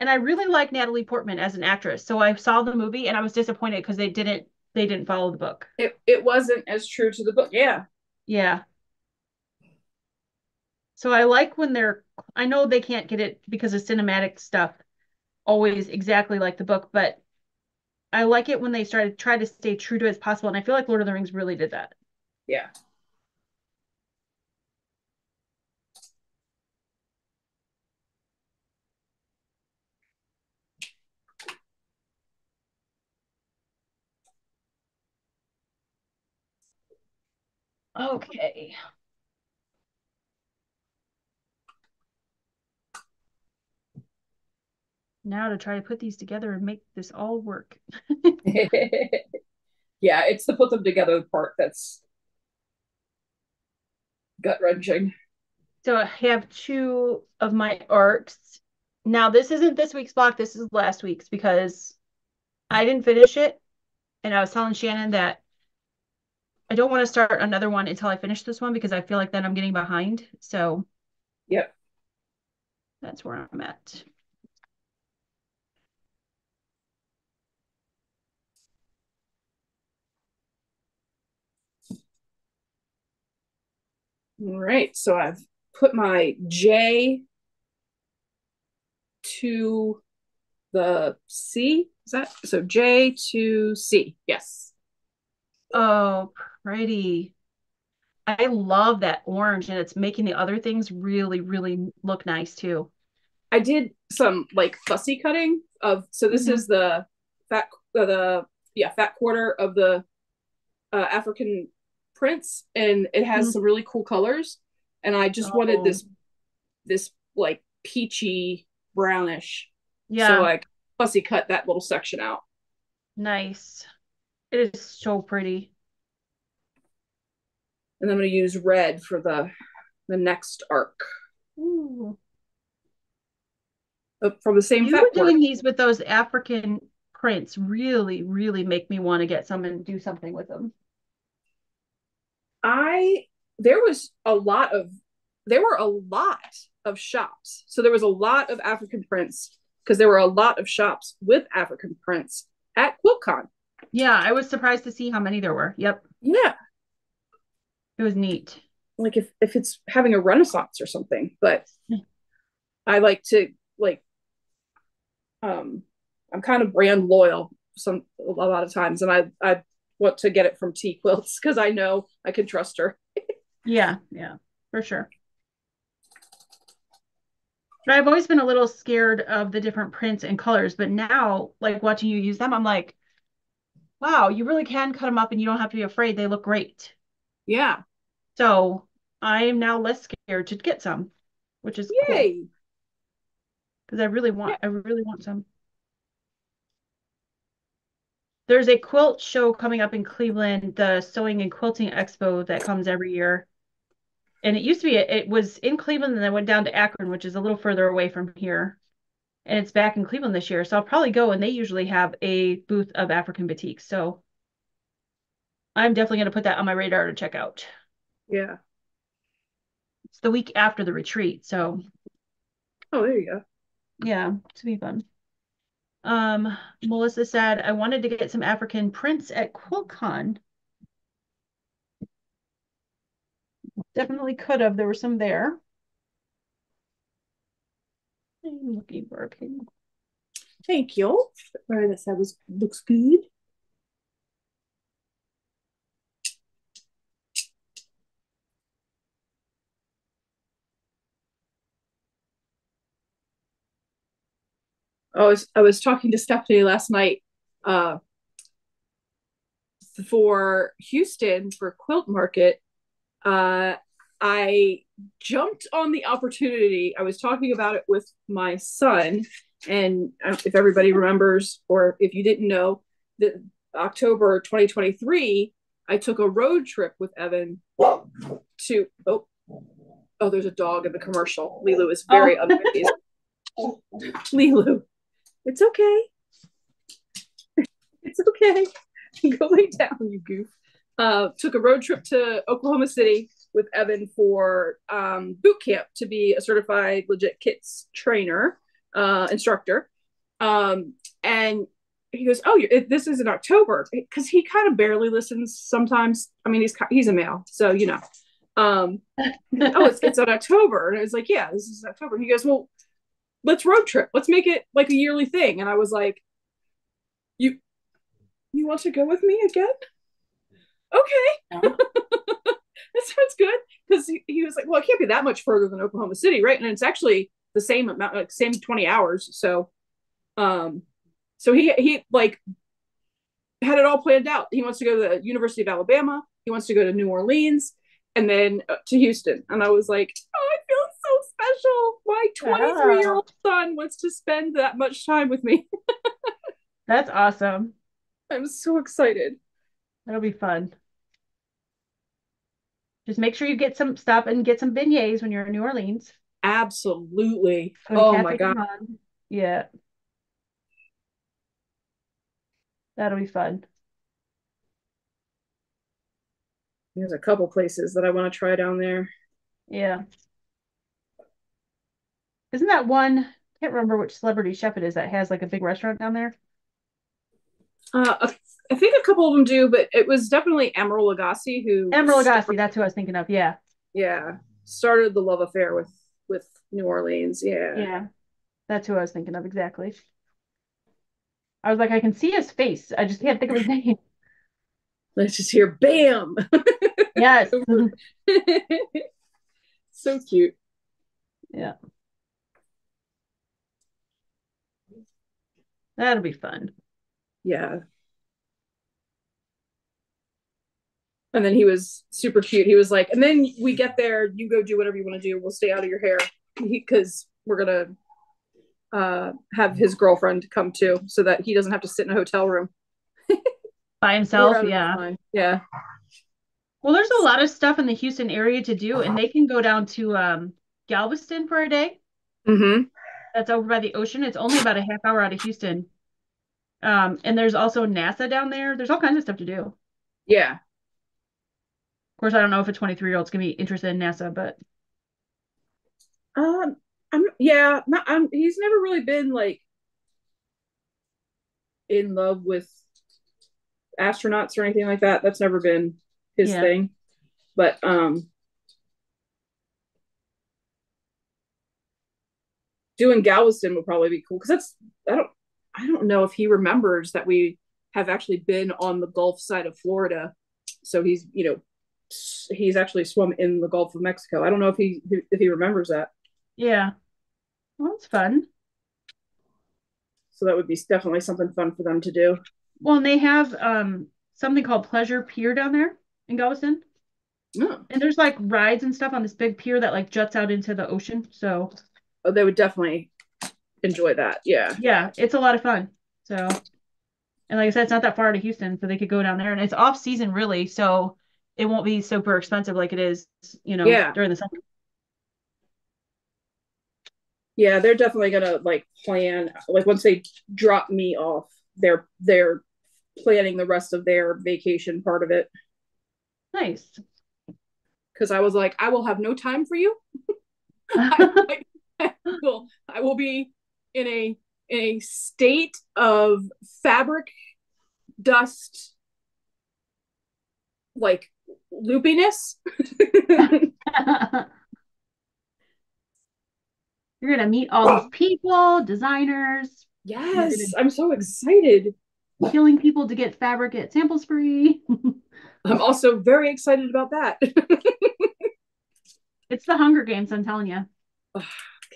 And I really like Natalie Portman as an actress. So I saw the movie and I was disappointed because they didn't they didn't follow the book. It it wasn't as true to the book. Yeah. Yeah. So I like when they're, I know they can't get it because of cinematic stuff always exactly like the book, but I like it when they started try to stay true to it as possible. And I feel like Lord of the Rings really did that. Yeah. Okay. Now to try to put these together and make this all work. yeah, it's the put them together part that's gut wrenching. So I have two of my arcs. Now this isn't this week's block, this is last week's because I didn't finish it. And I was telling Shannon that I don't want to start another one until I finish this one because I feel like then I'm getting behind. So Yep. That's where I'm at. All right, so I've put my J to the C. Is that so? J to C. Yes. Oh, pretty. I love that orange, and it's making the other things really, really look nice too. I did some like fussy cutting of. So this mm-hmm. is the fat, uh, the yeah, fat quarter of the uh, African prints and it has mm-hmm. some really cool colors. And i just oh. wanted this this like peachy brownish. Yeah. So like fussy cut that little section out. Nice. It is so pretty. And i'm going to use red for the the next arc. Ooh. Uh, from the same you were doing these with those african prints really really make me want to get some and do something with them I there was a lot of there were a lot of shops. So there was a lot of African prints because there were a lot of shops with African prints at QuiltCon. Yeah, I was surprised to see how many there were. Yep. Yeah. It was neat. Like if if it's having a renaissance or something, but I like to like um I'm kind of brand loyal some a lot of times and I I want to get it from T Quilts because I know I can trust her. yeah, yeah, for sure. But I've always been a little scared of the different prints and colors, but now, like watching you use them, I'm like, wow, you really can cut them up and you don't have to be afraid. They look great. Yeah. So I am now less scared to get some, which is yay. Because cool. I really want, yeah. I really want some there's a quilt show coming up in Cleveland, the Sewing and Quilting Expo that comes every year. And it used to be, it was in Cleveland and then went down to Akron, which is a little further away from here. And it's back in Cleveland this year. So I'll probably go and they usually have a booth of African batiks. So I'm definitely going to put that on my radar to check out. Yeah. It's the week after the retreat. So. Oh, there you go. Yeah, it's be fun. Um, Melissa said, I wanted to get some African prints at QuiltCon. Definitely could have. There were some there. I'm looking for a pin. Thank you. Very this was looks good. I was I was talking to Stephanie last night uh, for Houston for Quilt Market. Uh, I jumped on the opportunity. I was talking about it with my son, and if everybody remembers, or if you didn't know, that October 2023, I took a road trip with Evan to oh oh there's a dog in the commercial. Lilu is very oh. unhappy. Lilu, it's okay. it's okay. Go lay down, you goof. Uh, took a road trip to Oklahoma City with Evan for um, boot camp to be a certified legit kits trainer, uh, instructor. Um, and he goes, "Oh, this is in October," because he kind of barely listens sometimes. I mean, he's he's a male, so you know. Um, oh, it's it's in October, and I was like, "Yeah, this is October." He goes, "Well, let's road trip. Let's make it like a yearly thing. And I was like, you, You want to go with me again? Okay. that sounds good. Because he, he was like, well, it can't be that much further than Oklahoma City, right? And it's actually the same amount, like same 20 hours. So, um, so he, he like had it all planned out. He wants to go to the University of Alabama. He wants to go to New Orleans and then uh, to Houston. And I was like, oh, I feel so special. My 23 year old son wants to spend that much time with me. That's awesome. I'm so excited. That'll be fun. Just make sure you get some stop and get some beignets when you're in New Orleans. Absolutely. Oh my god. Yeah. That'll be fun. There's a couple places that I want to try down there. Yeah. Isn't that one? Can't remember which celebrity chef it is that has like a big restaurant down there. Uh, I think a couple of them do, but it was definitely Emeril Lagasse who. Emeril Lagasse, that's who I was thinking of. Yeah. Yeah, started the love affair with with New Orleans. Yeah. Yeah, that's who I was thinking of exactly. I was like, I can see his face. I just can't think of his name. Let's just hear bam. Yes. so cute. Yeah. That'll be fun. Yeah. And then he was super cute. He was like, and then we get there, you go do whatever you want to do. We'll stay out of your hair because we're gonna uh, have his girlfriend come too, so that he doesn't have to sit in a hotel room by himself. Yeah, yeah. Well, there's a lot of stuff in the Houston area to do, and they can go down to um, Galveston for a day. Mm-hmm. That's over by the ocean. It's only about a half hour out of Houston. Um, and there's also NASA down there. There's all kinds of stuff to do. Yeah. Of course, I don't know if a 23 year old's gonna be interested in NASA, but um, I'm yeah, not, I'm, he's never really been like in love with astronauts or anything like that. That's never been his yeah. thing. But um doing Galveston would probably be cool because that's I don't I don't know if he remembers that we have actually been on the Gulf side of Florida. So he's you know he's actually swum in the Gulf of Mexico. I don't know if he if he remembers that. Yeah. Well, that's fun. So that would be definitely something fun for them to do. Well, and they have um something called Pleasure Pier down there in Galveston. Oh. And there's like rides and stuff on this big pier that like juts out into the ocean. So Oh, they would definitely enjoy that. Yeah. Yeah, it's a lot of fun. So and like I said, it's not that far to Houston, so they could go down there and it's off season really, so it won't be super expensive like it is, you know, yeah. during the summer. Yeah, they're definitely gonna like plan like once they drop me off, they're they're planning the rest of their vacation part of it. Nice. Because I was like, I will have no time for you. I, I, will, I will be in a in a state of fabric dust, like loopiness. You're gonna meet all these people, designers. Yes, I'm so excited killing people to get fabric at samples free. I'm also very excited about that. it's the Hunger Games, I'm telling you.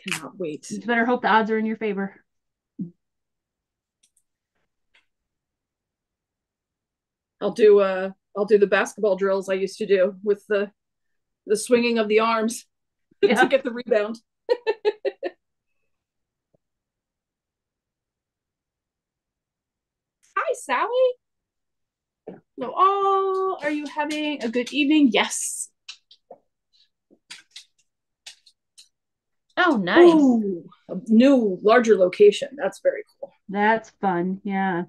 Cannot wait. You better hope the odds are in your favor. I'll do uh I'll do the basketball drills I used to do with the the swinging of the arms yeah. to get the rebound. Hi, Sally. Hello, all. Are you having a good evening? Yes. Oh, nice. Ooh, a new, larger location. That's very cool. That's fun. Yeah.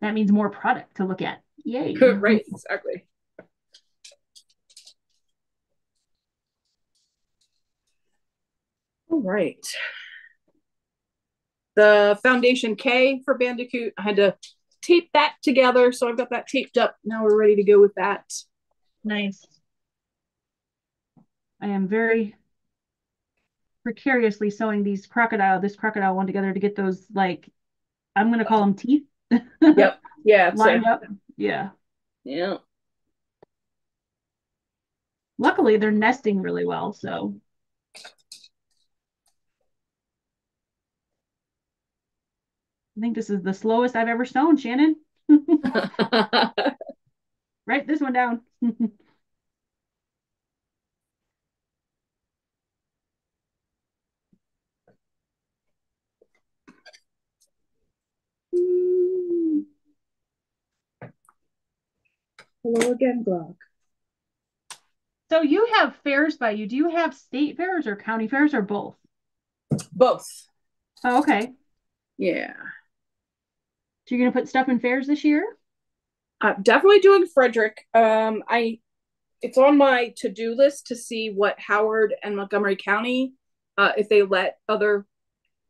That means more product to look at. Yay. right, exactly. All right the foundation K for Bandicoot. I had to tape that together. So I've got that taped up. Now we're ready to go with that. Nice. I am very precariously sewing these crocodile, this crocodile one together to get those like, I'm going to call them teeth. yep. Yeah, lined up. Yeah. Yeah. Luckily, they're nesting really well, so. I think this is the slowest I've ever sewn, Shannon. Write this one down. Hello again, Glock. So you have fairs by you. Do you have state fairs or county fairs or both? Both. Oh, okay. Yeah. So you're gonna put stuff in fairs this year? Uh, definitely doing Frederick. Um, I it's on my to-do list to see what Howard and Montgomery County, uh, if they let other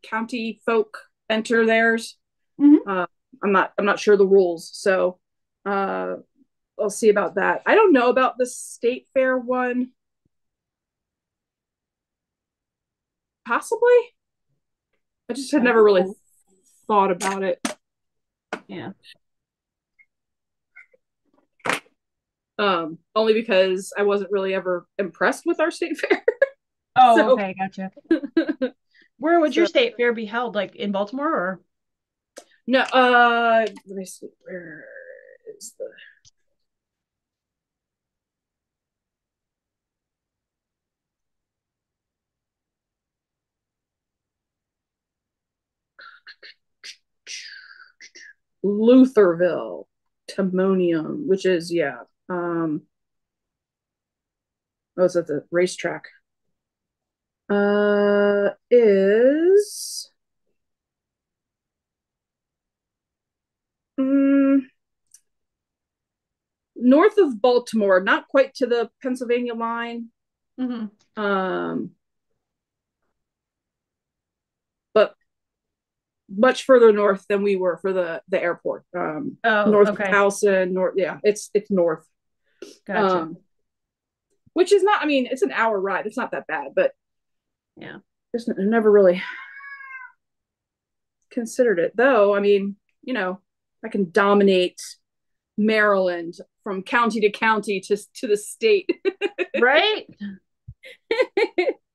county folk enter theirs. Mm-hmm. Uh, I'm not I'm not sure the rules, so uh, I'll see about that. I don't know about the state fair one. Possibly. I just had never really thought about it. Yeah. Um, only because I wasn't really ever impressed with our state fair. Oh, So- okay, gotcha. Where would your state fair be held? Like in Baltimore or? no, uh let me see where is the Lutherville, Timonium, which is yeah. Um oh, it's at the racetrack. Uh is mm, north of Baltimore, not quite to the Pennsylvania line. Mm-hmm. Um but much further north than we were for the the airport. Um Oh, north okay. of Towson, north yeah, it's it's north. Gotcha. Um, which is not, I mean, it's an hour ride. It's not that bad, but Yeah. just never really considered it. Though, I mean, you know, I can dominate Maryland from county to county to to the state. right?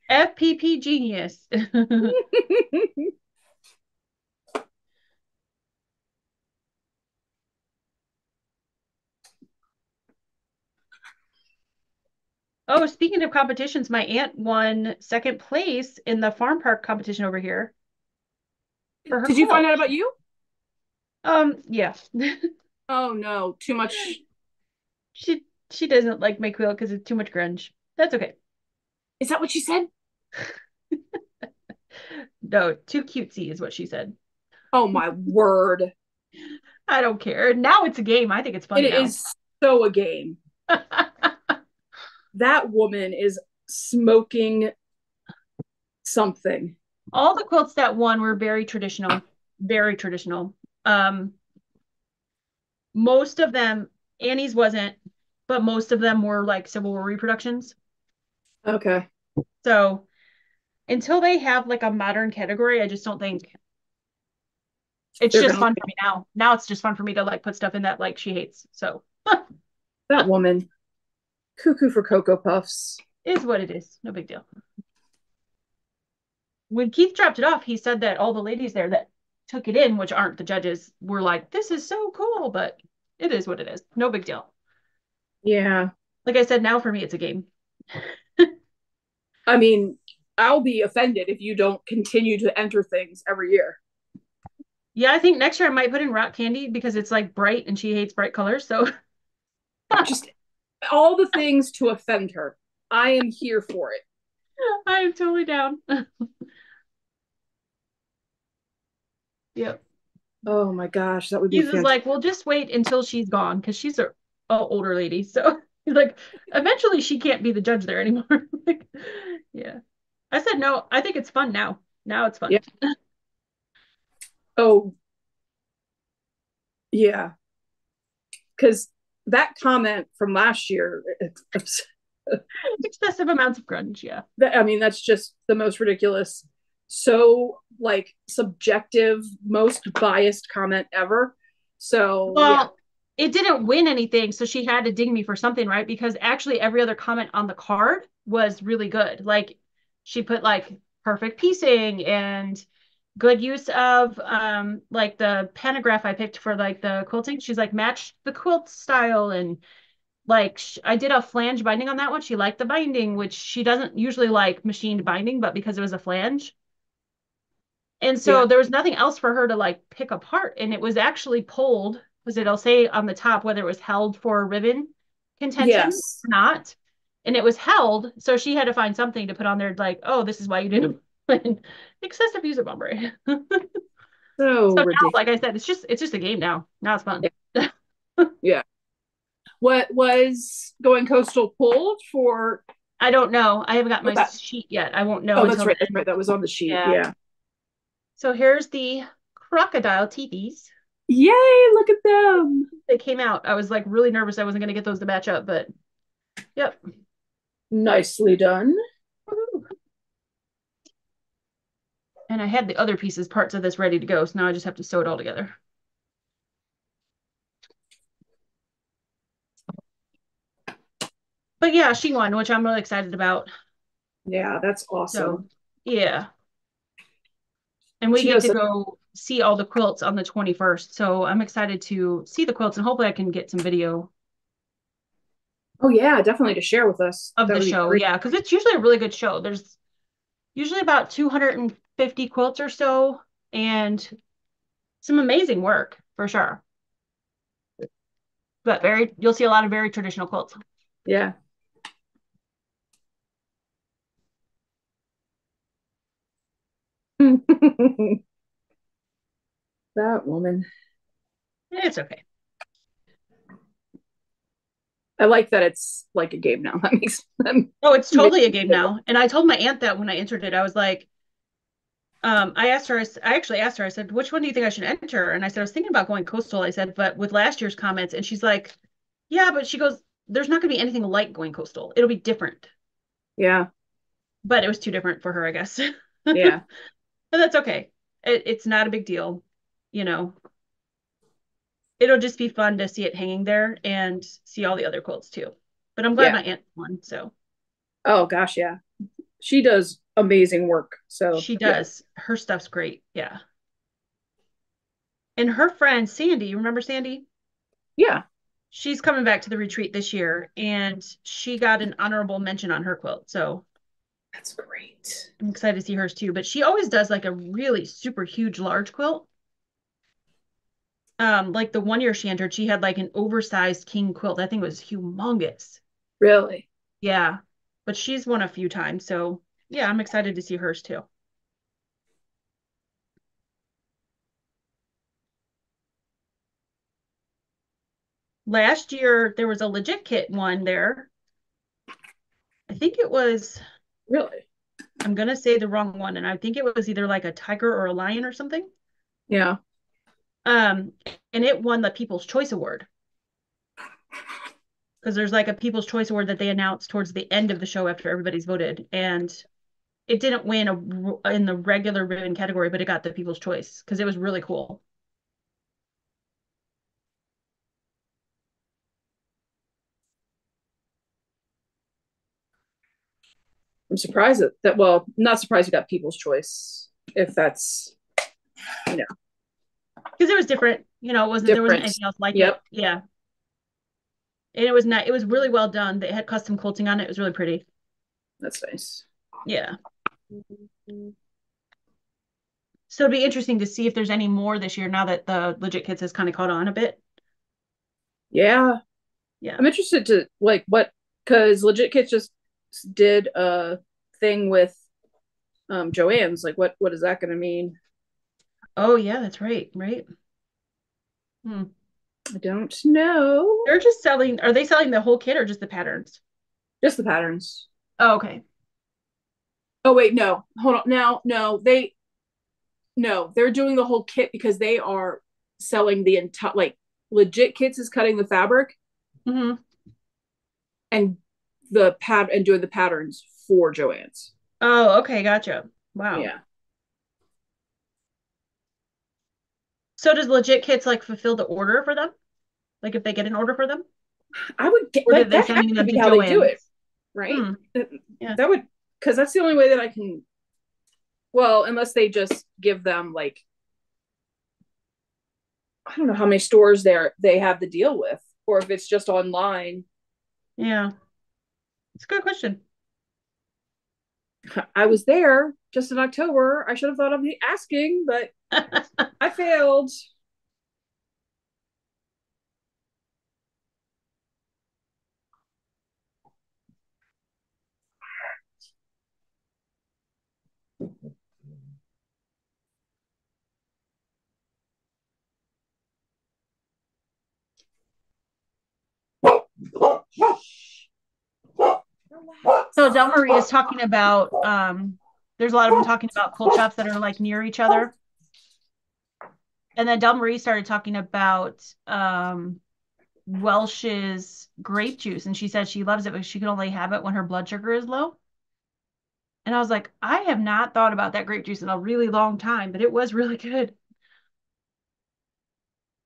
FPP genius. oh, speaking of competitions, my aunt won second place in the farm park competition over here. For her Did you find out about you? Um, yeah. Oh no, too much. She she doesn't like my quilt because it's too much grunge. That's okay. Is that what she said? No, too cutesy is what she said. Oh my word! I don't care. Now it's a game. I think it's fun It now. is so a game. That woman is smoking something. All the quilts that won were very traditional, very traditional. Um, most of them, Annie's wasn't, but most of them were like Civil War reproductions. Okay. So until they have like a modern category, I just don't think it's They're just fun for me now. Now it's just fun for me to like put stuff in that like she hates. So That woman. Cuckoo for Cocoa Puffs. is what it is. No big deal. When Keith dropped it off, he said that all the ladies there that took it in, which aren't the judges, were like, "This is so cool," but it is what it is. No big deal. Yeah. Like I said, now for me it's a game. I mean, I'll be offended if you don't continue to enter things every year. Yeah, I think next year I might put in rock candy because it's like bright and she hates bright colors. So Just all the things to offend her. I am here for it. I am totally down. Yep. Oh my gosh, that would be He's fantastic. like, well, just wait until she's gone because she's a, a older lady. So he's like, eventually she can't be the judge there anymore. Like, yeah. I said no. I think it's fun now. Now it's fun. Yeah. Oh, yeah. Because that comment from last year, Excessive amounts of grunge. Yeah. that, I mean, that's just the most ridiculous, so like subjective, most biased comment ever. So well, yeah. it didn't win anything, so she had to ding me for something, right? Because actually every other comment on the card was really good. Like she put like perfect piecing and good use of um like the pantograph I picked for like the quilting. She's like matched the quilt style and like I did a flange binding on that one. She liked the binding, which she doesn't usually like machined binding, but because it was a flange. And so yeah. there was nothing else for her to like pick apart. And it was actually pulled because it'll say on the top whether it was held for ribbon contention yes. or not. And it was held. So she had to find something to put on there like, oh, this is why you didn't excessive use of ombre. so, so now, like I said, it's just it's just a game now. Now it's fun. Yeah. yeah. What was going coastal pulled for? I don't know. I haven't got my that? sheet yet. I won't know. Oh, that's right. That's right. That was on the sheet. Yeah. yeah. So here's the crocodile teepees. Yay! Look at them. They came out. I was like really nervous. I wasn't going to get those to match up, but yep. Nicely done. And I had the other pieces, parts of this ready to go. So now I just have to sew it all together. But yeah, she won, which I'm really excited about. Yeah, that's awesome. So, yeah. And we she get to go see all the quilts on the 21st. So I'm excited to see the quilts and hopefully I can get some video. Oh yeah, definitely to share with us. Of that the show. Yeah, because it's usually a really good show. There's usually about 200 50 quilts or so and some amazing work for sure. But very, you'll see a lot of very traditional quilts. Yeah. that woman. It's okay. I like that it's like a game now. That makes them. Oh, it's totally a game now. And I told my aunt that when I entered it, I was like, um, I asked her, I actually asked her, I said, which one do you think I should enter? And I said, I was thinking about going coastal. I said, but with last year's comments, and she's like, yeah, but she goes, there's not going to be anything like going coastal. It'll be different. Yeah. But it was too different for her, I guess. Yeah. but that's okay. It, it's not a big deal. You know, it'll just be fun to see it hanging there and see all the other quilts too. But I'm glad yeah. my aunt won. So. Oh gosh, yeah. She does amazing work. So she does. Yeah. Her stuff's great. Yeah. And her friend Sandy, you remember Sandy? Yeah. She's coming back to the retreat this year and she got an honorable mention on her quilt. So that's great. I'm excited to see hers too. But she always does like a really super huge large quilt. Um, like the one year she entered, she had like an oversized king quilt. I think it was humongous. Really? Yeah. But she's won a few times, so yeah, I'm excited to see hers too. Last year there was a legit kit one there. I think it was really. I'm gonna say the wrong one, and I think it was either like a tiger or a lion or something. Yeah. Um, and it won the People's Choice Award because there's like a People's Choice Award that they announced towards the end of the show after everybody's voted, and it didn't win a, in the regular ribbon category, but it got the People's Choice because it was really cool. I'm surprised that, that well, not surprised you got People's Choice if that's you know because it was different. You know, it wasn't there wasn't anything else like yep. it. Yeah, and it was not. It was really well done. They had custom quilting on it. It was really pretty. That's nice. Yeah. So it'd be interesting to see if there's any more this year now that the legit kits has kind of caught on a bit. Yeah. Yeah. I'm interested to like what because legit kits just did a thing with um Joann's. Like what what is that gonna mean? Oh yeah, that's right, right. Hmm. I don't know. They're just selling are they selling the whole kit or just the patterns? Just the patterns. Oh, okay. Oh wait, no. Hold on. Now, no, they no, they're doing the whole kit because they are selling the entire like legit kits is cutting the fabric mm-hmm. and the pad and doing the patterns for Joann's. Oh, okay, gotcha. Wow. Yeah. So does legit kits like fulfill the order for them? Like if they get an order for them? I would get Or that, they that them to be how they do it, right? Hmm. That- Yeah. That would because that's the only way that I can. Well, unless they just give them like, I don't know how many stores there they have to deal with, or if it's just online. Yeah. It's a good question. I was there just in October. I should have thought of asking, but I failed. So Del Marie is talking about um there's a lot of them talking about cold shops that are like near each other. And then Del Marie started talking about um Welch's grape juice and she said she loves it but she can only have it when her blood sugar is low. And I was like, I have not thought about that grape juice in a really long time, but it was really good.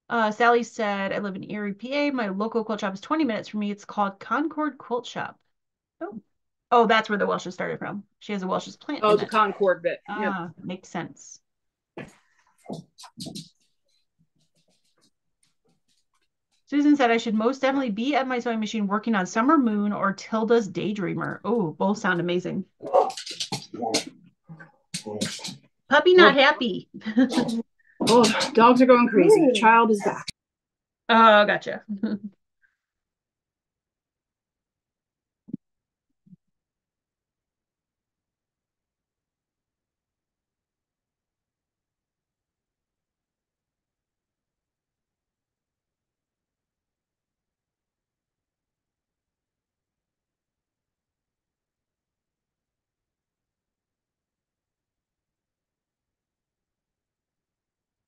Uh, Sally said, I live in Erie, PA. My local quilt shop is 20 minutes from me. It's called Concord Quilt Shop. Oh, oh, that's where the Welch's started from. She has a Welch's plant. Oh, in the it. Concord bit. Yep. Ah, makes sense. Susan said I should most definitely be at my sewing machine working on Summer Moon or Tilda's Daydreamer. Oh, both sound amazing. Puppy not happy. Oh, dogs are going crazy. Child is back. Oh, gotcha.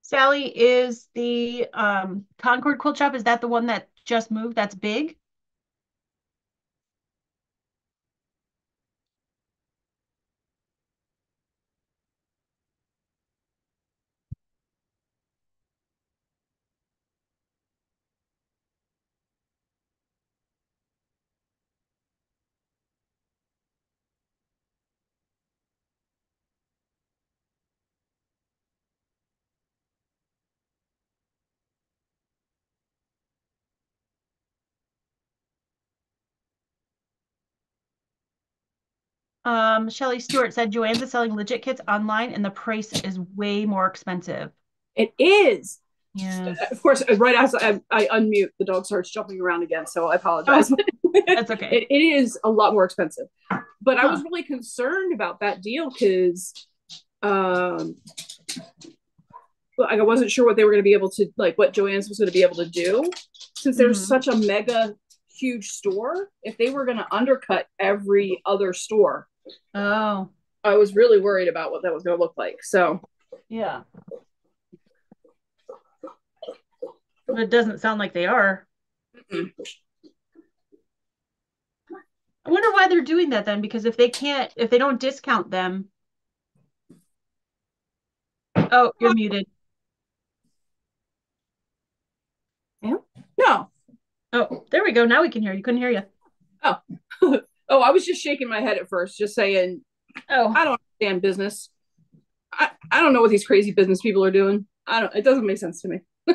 Sally, is the um, Concord Quilt Shop, is that the one that just moved? That's big? Um, Shelly Stewart said Joann's is selling legit kits online and the price is way more expensive. It is. Yeah, Of course, right as I, I unmute, the dog starts jumping around again. So I apologize. that's okay. it, it is a lot more expensive. But I was really concerned about that deal because um like I wasn't sure what they were going to be able to like what Joann's was going to be able to do since there's Mhm. such a mega huge store. If they were going to undercut every other store, Oh, I was really worried about what that was going to look like. So yeah. But it doesn't sound like they are. Mm-mm. I wonder why they're doing that then, because if they can't, if they don't discount them. Oh, you're muted. Yeah. No. Oh, there we go. Now we can hear you. Couldn't hear you. oh, Oh, I was just shaking my head at first, just saying Oh, I don't understand business. I, I don't know what these crazy business people are doing. I don't. It doesn't make sense to me.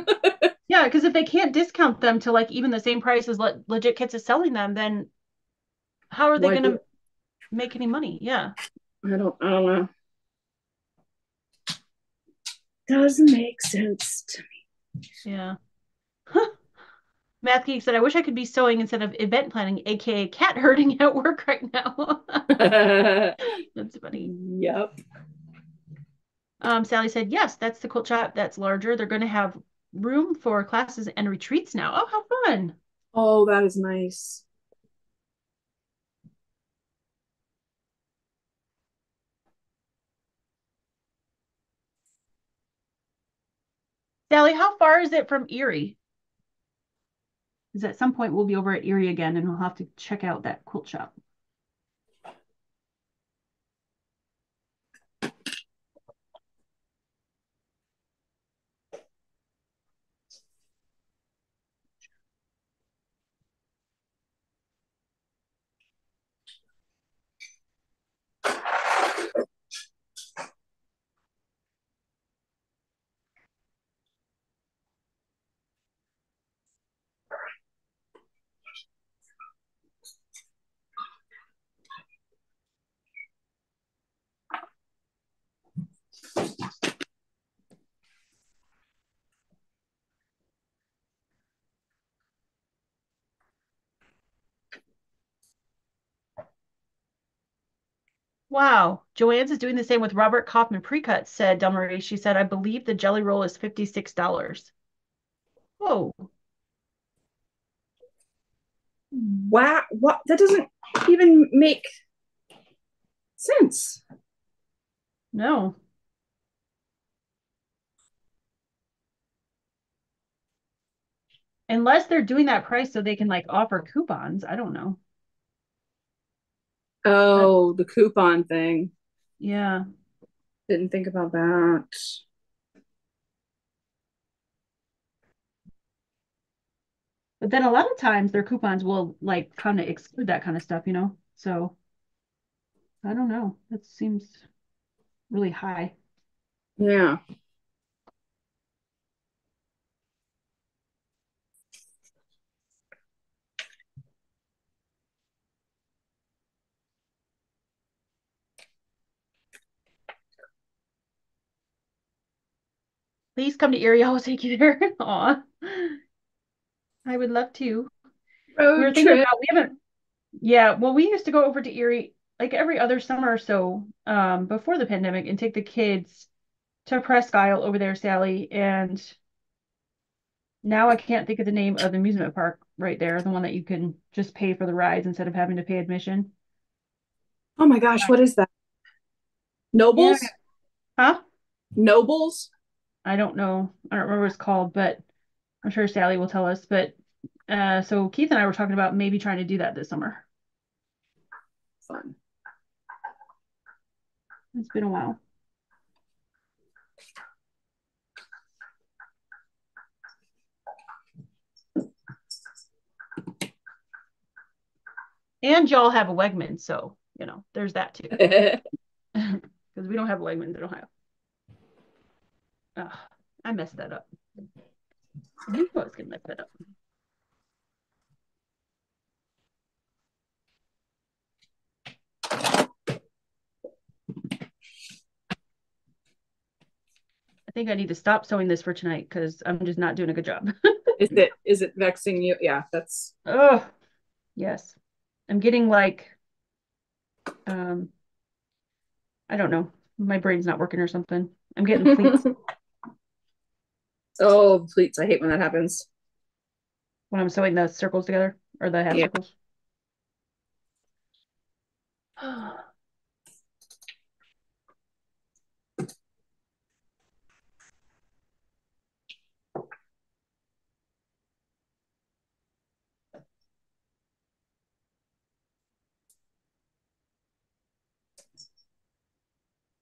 yeah, because if they can't discount them to like even the same price as le legit kits is selling them, then how are they gonna make any money? Yeah. I don't. I don't know. Doesn't make sense to me. Yeah. Math Geek said, I wish I could be sewing instead of event planning, aka cat herding at work right now. That's funny. yep. Um, Sally said, yes, that's the quilt shop that's larger. They're going to have room for classes and retreats now. Oh, how fun. Oh, that is nice. Sally, how far is it from Erie? Because at some point we'll be over at Erie again and we'll have to check out that quilt shop. Wow. Joann's is doing the same with Robert Kaufman Precuts, said Delmarie. She said, I believe the jelly roll is $56. Whoa. Wow. What? That doesn't even make sense. No. Unless they're doing that price so they can like offer coupons. I don't know. Oh, the coupon thing. Yeah. Didn't think about that. But then a lot of times their coupons will like kind of exclude that kind of stuff, you know? So I don't know. That seems really high. Yeah. Please come to Erie. I will take you there. Aw. I would love to. Road we were thinking trip. about we haven't yeah, well we used to go over to Erie like every other summer or so, um, before the pandemic and take the kids to Presque Isle over there, Sally, and now I can't think of the name of the amusement park right there, the one that you can just pay for the rides instead of having to pay admission. Oh my gosh, what is that? Nobles? Huh? Nobles? I don't know. I don't remember what it's called, but I'm sure Sally will tell us. But uh, so Keith and I were talking about maybe trying to do that this summer. Fun. It's been a while. And y'all have a Wegman, so you know, there's that too. Because we don't have Wegmans in Ohio. Ugh, I messed that up. I knew I was gonna mess that up. I think I need to stop sewing this for tonight because I'm just not doing a good job. is it is it vexing you? Yeah, that's oh yes. I'm getting like um I don't know. My brain's not working or something. I'm getting pleats oh pleats. I hate when that happens. when I'm sewing the circles together or the half Yeah. circles.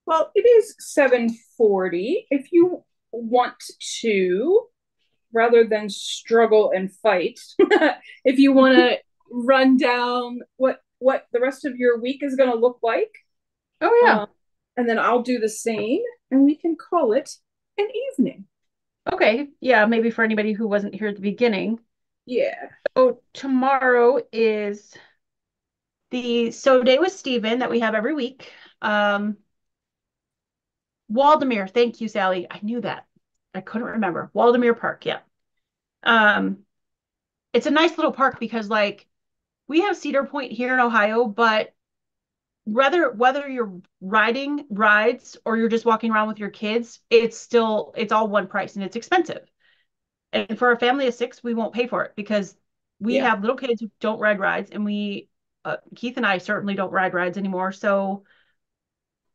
Well, it is 740. If you want to, rather than struggle and fight, if you want to run down what what the rest of your week is going to look like, Oh yeah. um, and then I'll do the same, and we can call it an evening. Okay. Yeah, maybe for anybody who wasn't here at the beginning. Yeah. Oh, tomorrow is the Sew Day with Steven that we have every week. Um, Waldameer, thank you, Sally. I knew that. I couldn't remember. Waldameer Park, yeah. Um, it's a nice little park because like we have Cedar Point here in Ohio, but whether whether you're riding rides or you're just walking around with your kids, it's still it's all one price and it's expensive. And for a family of six, we won't pay for it because we Yeah. have little kids who don't ride rides, and we uh, Keith and I certainly don't ride rides anymore. So,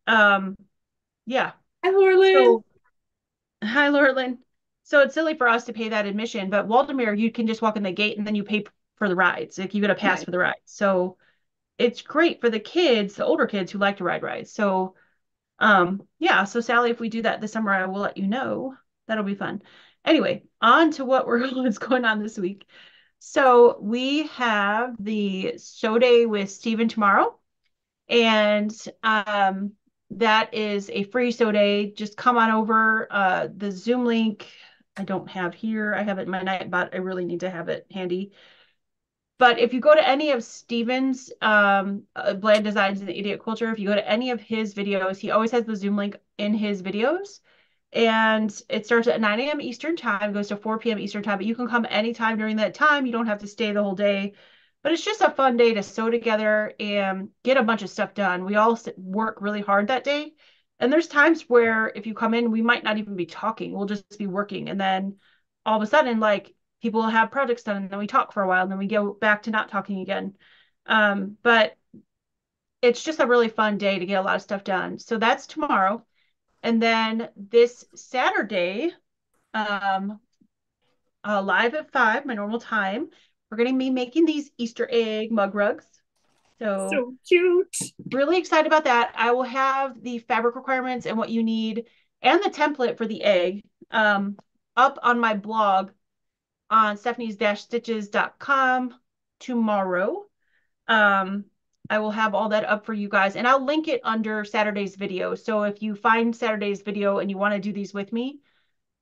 um, yeah. Hi, Laurelyn. So, hi, Laurelyn. So it's silly for us to pay that admission, but Waldameer, you can just walk in the gate and then you pay for the rides. Like you get a pass Right. for the rides. So it's great for the kids, the older kids who like to ride rides. So, um, yeah. So Sally, if we do that this summer, I will let you know. That'll be fun. Anyway, on to what we're what's going on this week. So we have the sew day with Steven tomorrow. And um, that is a free sew day. Just come on over. Uh, the Zoom link I don't have here. I have it in my night, but I really need to have it handy. But if you go to any of Steven's um, uh, Bland Designs and the Idiot Quilter, if you go to any of his videos, he always has the Zoom link in his videos. And it starts at 9 a.m. Eastern time, goes to 4 p.m. Eastern time, but you can come anytime during that time. You don't have to stay the whole day. But it's just a fun day to sew together and get a bunch of stuff done. We all work really hard that day. And there's times where if you come in, we might not even be talking. We'll just be working. And then all of a sudden, like people have projects done and then we talk for a while and then we go back to not talking again. Um, but it's just a really fun day to get a lot of stuff done. So that's tomorrow. And then this Saturday, um, uh, live at five, my normal time, we're going to be making these Easter egg mug rugs. So, so cute. Really excited about that. I will have the fabric requirements and what you need and the template for the egg um, up on my blog on stephanie's-stitches.com tomorrow. Um, I will have all that up for you guys and I'll link it under Saturday's video. So if you find Saturday's video and you want to do these with me,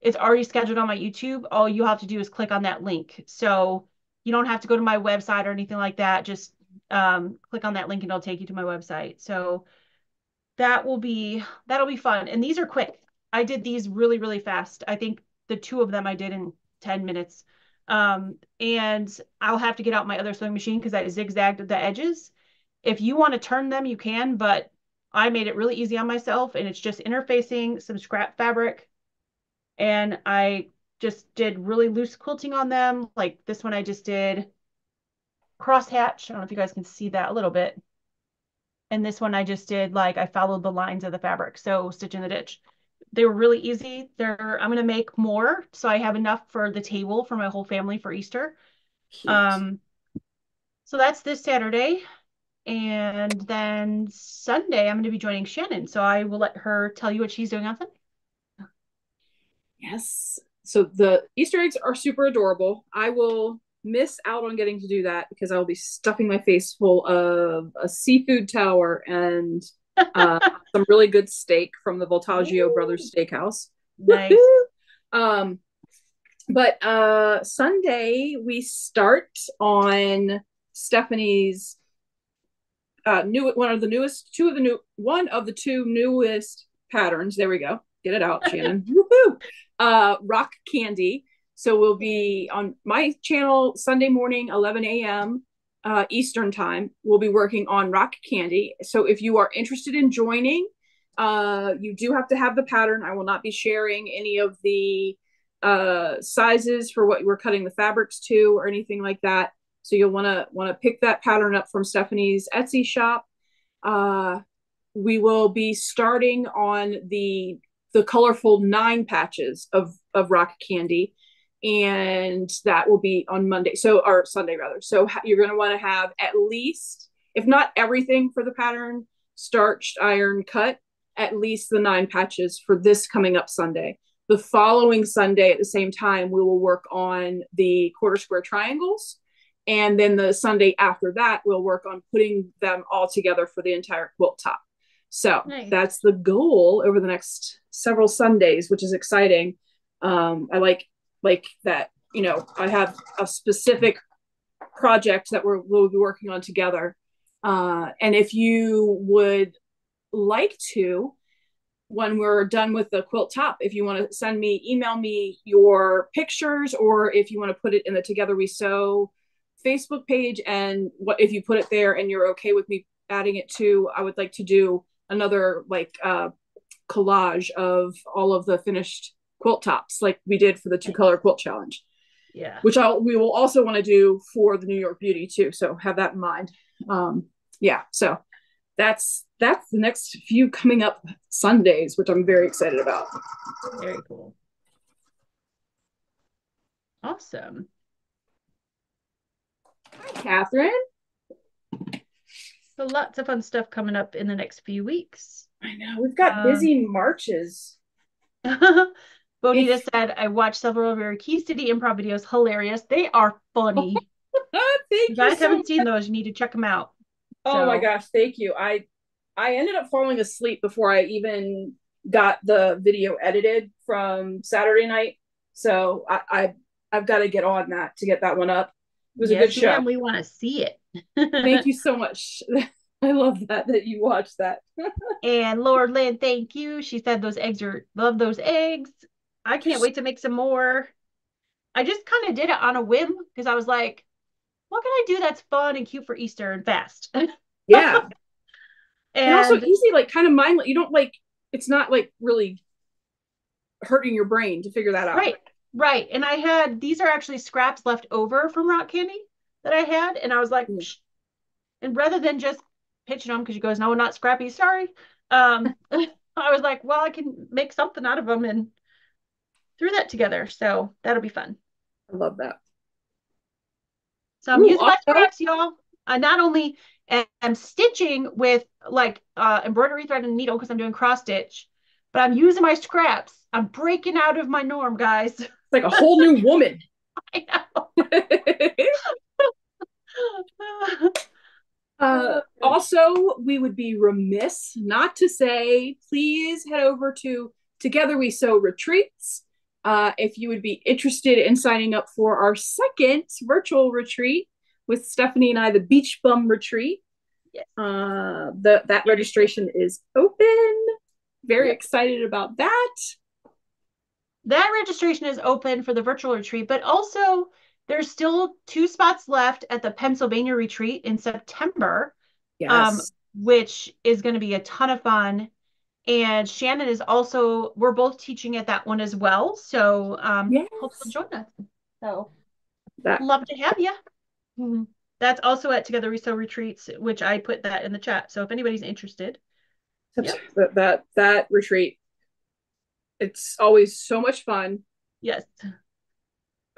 it's already scheduled on my YouTube. All you have to do is click on that link. So you don't have to go to my website or anything like that. Just um, click on that link and it'll take you to my website. So that will be, that'll be fun. And these are quick. I did these really, really fast. I think the two of them I did in 10 minutes. Um, and I'll have to get out my other sewing machine because I zigzagged the edges. If you want to turn them, you can, but I made it really easy on myself and it's just interfacing some scrap fabric. And I just did really loose quilting on them. Like this one I just did crosshatch. I don't know if you guys can see that a little bit. And this one I just did like I followed the lines of the fabric. So stitch in the ditch they were really easy. They're I'm gonna make more, so I have enough for the table for my whole family for Easter. Cute. Um, so that's this Saturday, and then Sunday I'm gonna be joining Shannon. So I will let her tell you what she's doing on Sunday. Yes. So the Easter eggs are super adorable. I will miss out on getting to do that because I will be stuffing my face full of a seafood tower and uh, some really good steak from the Voltaggio Ooh. Brothers Steakhouse. Nice. um, but uh, Sunday we start on Stephanie's uh, new one of the newest two of the new one of the two newest patterns. There we go. Get it out, Shannon. Woohoo! Uh, rock candy. So we'll be on my channel Sunday morning, 11 a.m uh, Eastern time, we'll be working on rock candy. So if you are interested in joining, uh, you do have to have the pattern. I will not be sharing any of the uh, sizes for what we're cutting the fabrics to or anything like that. So you'll want to want to pick that pattern up from Stephanie's Etsy shop. Uh, we will be starting on the the colorful nine patches of of rock candy and that will be on Monday. So, or Sunday rather. So, you're going to want to have at least, if not everything for the pattern, starched, iron, cut, at least the nine patches for this coming up Sunday. The following Sunday at the same time, we will work on the quarter square triangles. And then the Sunday after that, we'll work on putting them all together for the entire quilt top. So nice. that's the goal over the next several Sundays, which is exciting. Um, I like like that you know i have a specific project that we're, we'll be working on together uh, and if you would like to when we're done with the quilt top if you want to send me email me your pictures or if you want to put it in the together we sew facebook page and what if you put it there and you're okay with me adding it to i would like to do another like uh collage of all of the finished quilt tops like we did for the two color quilt challenge. Yeah. Which I'll we will also want to do for the New York Beauty too. So have that in mind. Um yeah, so that's that's the next few coming up Sundays, which I'm very excited about. Very cool. Awesome. Hi, Catherine. So lots of fun stuff coming up in the next few weeks. I know we've got um, busy marches. Bonita it's... said, I watched several of your Key City improv videos. Hilarious. They are funny. thank you. guys so haven't much. seen those, you need to check them out. Oh so. my gosh, thank you. I I ended up falling asleep before I even got the video edited from Saturday night. So I, I I've got to get on that to get that one up. It was yes, a good show. we want to see it. thank you so much. I love that that you watched that. and Laurelyn, thank you. She said those eggs are love those eggs. I can't wait to make some more. I just kind of did it on a whim because I was like, what can I do that's fun and cute for Easter and fast? Yeah. and, and also easy, like kind of mindless. You don't like it's not like really hurting your brain to figure that out. right, right. And I had these are actually scraps left over from rock candy that I had, and I was like, Mm. And rather than just pitching them because you goes, no, not scrappy, sorry. Um, I was like, well, I can make something out of them and threw that together. So that'll be fun. I love that. So I'm Ooh, using my scraps, y'all. I not only am am stitching with like uh, embroidery thread and needle because I'm doing cross stitch, but I'm using my scraps. I'm breaking out of my norm, guys. It's like a whole new woman. I know. Uh, also, we would be remiss not to say, please head over to Together We Sew Retreats. Uh, if you would be interested in signing up for our second virtual retreat with Stephanie and I, the Beach Bum Retreat. Yes. Uh, the, that registration is open. Very excited about that. that registration is open for the virtual retreat, but also there's still two spots left at the Pennsylvania retreat in September, Yes. um, which is going to be a ton of fun. And Shannon is also, we're both teaching at that one as well. So um, Yes. hope you'll join us. So that love to have you. That's also at Together We Sew Retreats, which I put that in the chat. So if anybody's interested, Yep. that that that retreat. It's always so much fun. yes.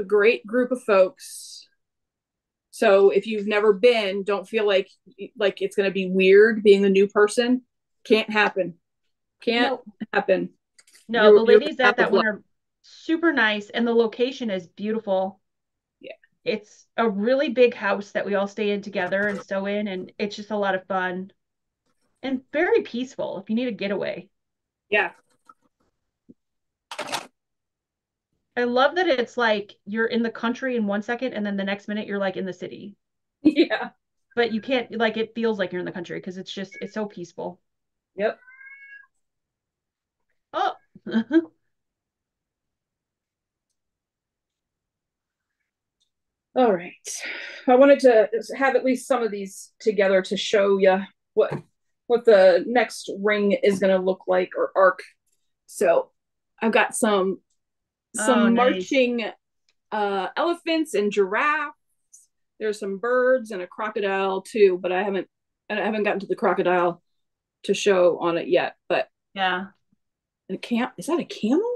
A great group of folks. So if you've never been, don't feel like like it's going to be weird being the new person. Can't happen. Can't Nope. happen. No, You're- the ladies at that one are super nice, and the location is beautiful. Yeah. It's a really big house that we all stay in together and sew in, and it's just a lot of fun and very peaceful if you need a getaway. Yeah. I love that it's like you're in the country in one second, and then the next minute you're like in the city. Yeah. But you can't, like, it feels like you're in the country because it's just, it's so peaceful. Yep. Oh, All right. I wanted to have at least some of these together to show you what what the next ring is going to look like or arc. So, I've got some some Oh, nice. marching uh elephants and giraffes. There's some birds and a crocodile too, but I haven't I haven't gotten to the crocodile to show on it yet. But yeah. a cam is that a camel?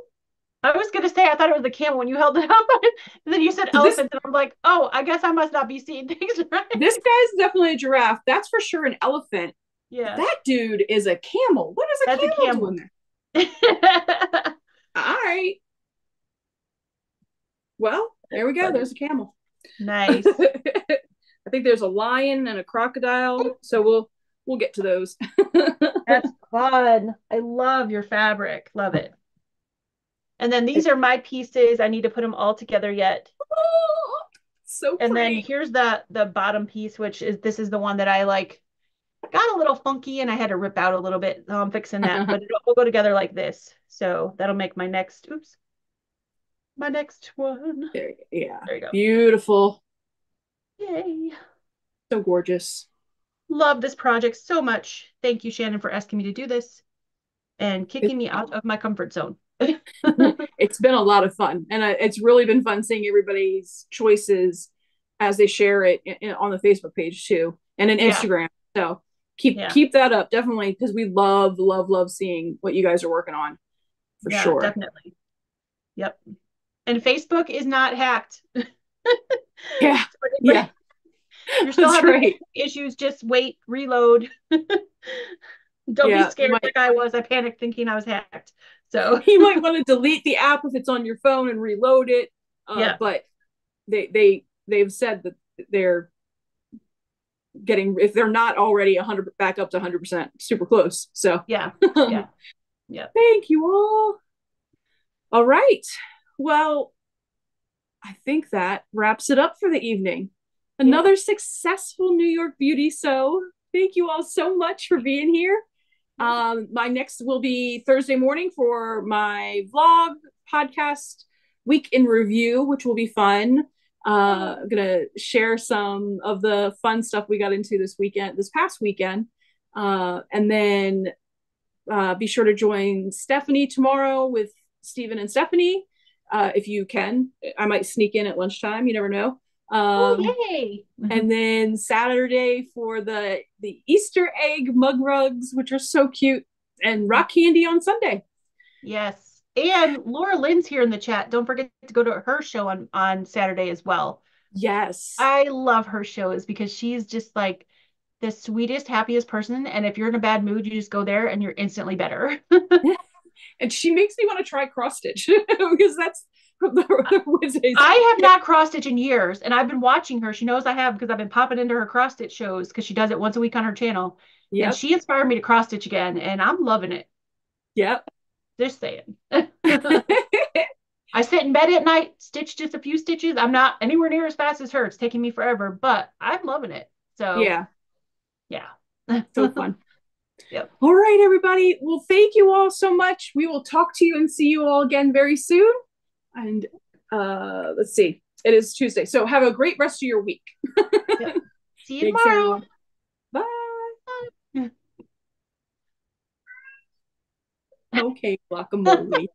I was gonna say I thought it was a camel when you held it up, and then you said elephant, and I'm like, oh, I guess I must not be seeing things right. This guy's definitely a giraffe. That's for sure an elephant. Yeah. That dude is a camel. What is a That's a camel, camel. doing there? All right. Well, there we go. There's a camel. nice. I think there's a lion and a crocodile. So we'll we'll get to those. That's fun. I love your fabric. Love it. And then these are my pieces. I need to put them all together yet. so And then here's the the bottom piece, which is this is the one that I like got a little funky and I had to rip out a little bit. So I'm fixing that, but it'll all go together like this. So that'll make my next, oops, my next one. There yeah. There you go. Beautiful. Yay. So gorgeous. Love this project so much. Thank you, Shannon, for asking me to do this and kicking me out of my comfort zone. it's been a lot of fun and it's really been fun seeing everybody's choices as they share it in, in- on the facebook page too and in Yeah. instagram so keep Yeah. keep that up definitely because we love love love seeing what you guys are working on for Yeah, sure definitely. Yep. And Facebook is not hacked. yeah yeah You're still that's having right issues, just wait, reload. Don't Yeah, be scared might- like I was. I panicked thinking I was hacked. So you might want to delete the app if it's on your phone and reload it uh, Yeah. but they they they've said that they're getting if they're not already 100 back up to 100 percent super close so yeah, yeah. Yeah. Thank you all. All right. Well, I think that wraps it up for the evening. Another successful New York Beauty Sew. Thank you all so much for being here. Um, my next will be Thursday morning for my vlog podcast week in review, which will be fun. Uh, I'm gonna share some of the fun stuff we got into this weekend, this past weekend, uh, and then uh, be sure to join Stephanie tomorrow with Stephen and Stephanie. Uh, if you can, I might sneak in at lunchtime. You never know. Oh, Um, yay. and then Saturday for the the Easter egg mug rugs, which are so cute, and rock candy on Sunday. Yes. And Laurelyn's here in the chat. Don't forget to go to her show on on Saturday as well. Yes, I love her shows because she's just like the sweetest, happiest person. And if you're in a bad mood, you just go there and you're instantly better. and she makes me want to try cross stitch because that's. I have not cross stitch in years, and I've been watching her. She knows I have because I've been popping into her cross stitch shows because she does it once a week on her channel. And she inspired me to cross stitch again, and I'm loving it. yep. Just saying. I sit in bed at night, stitch just a few stitches. I'm not anywhere near as fast as her. It's taking me forever, but I'm loving it. So yeah, yeah. so fun. Yep. All right, everybody. Well, thank you all so much. We will talk to you and see you all again very soon. And uh let's see. It is Tuesday. So have a great rest of your week. See you Thanks, tomorrow. everyone. Bye. Bye. Okay, guacamole.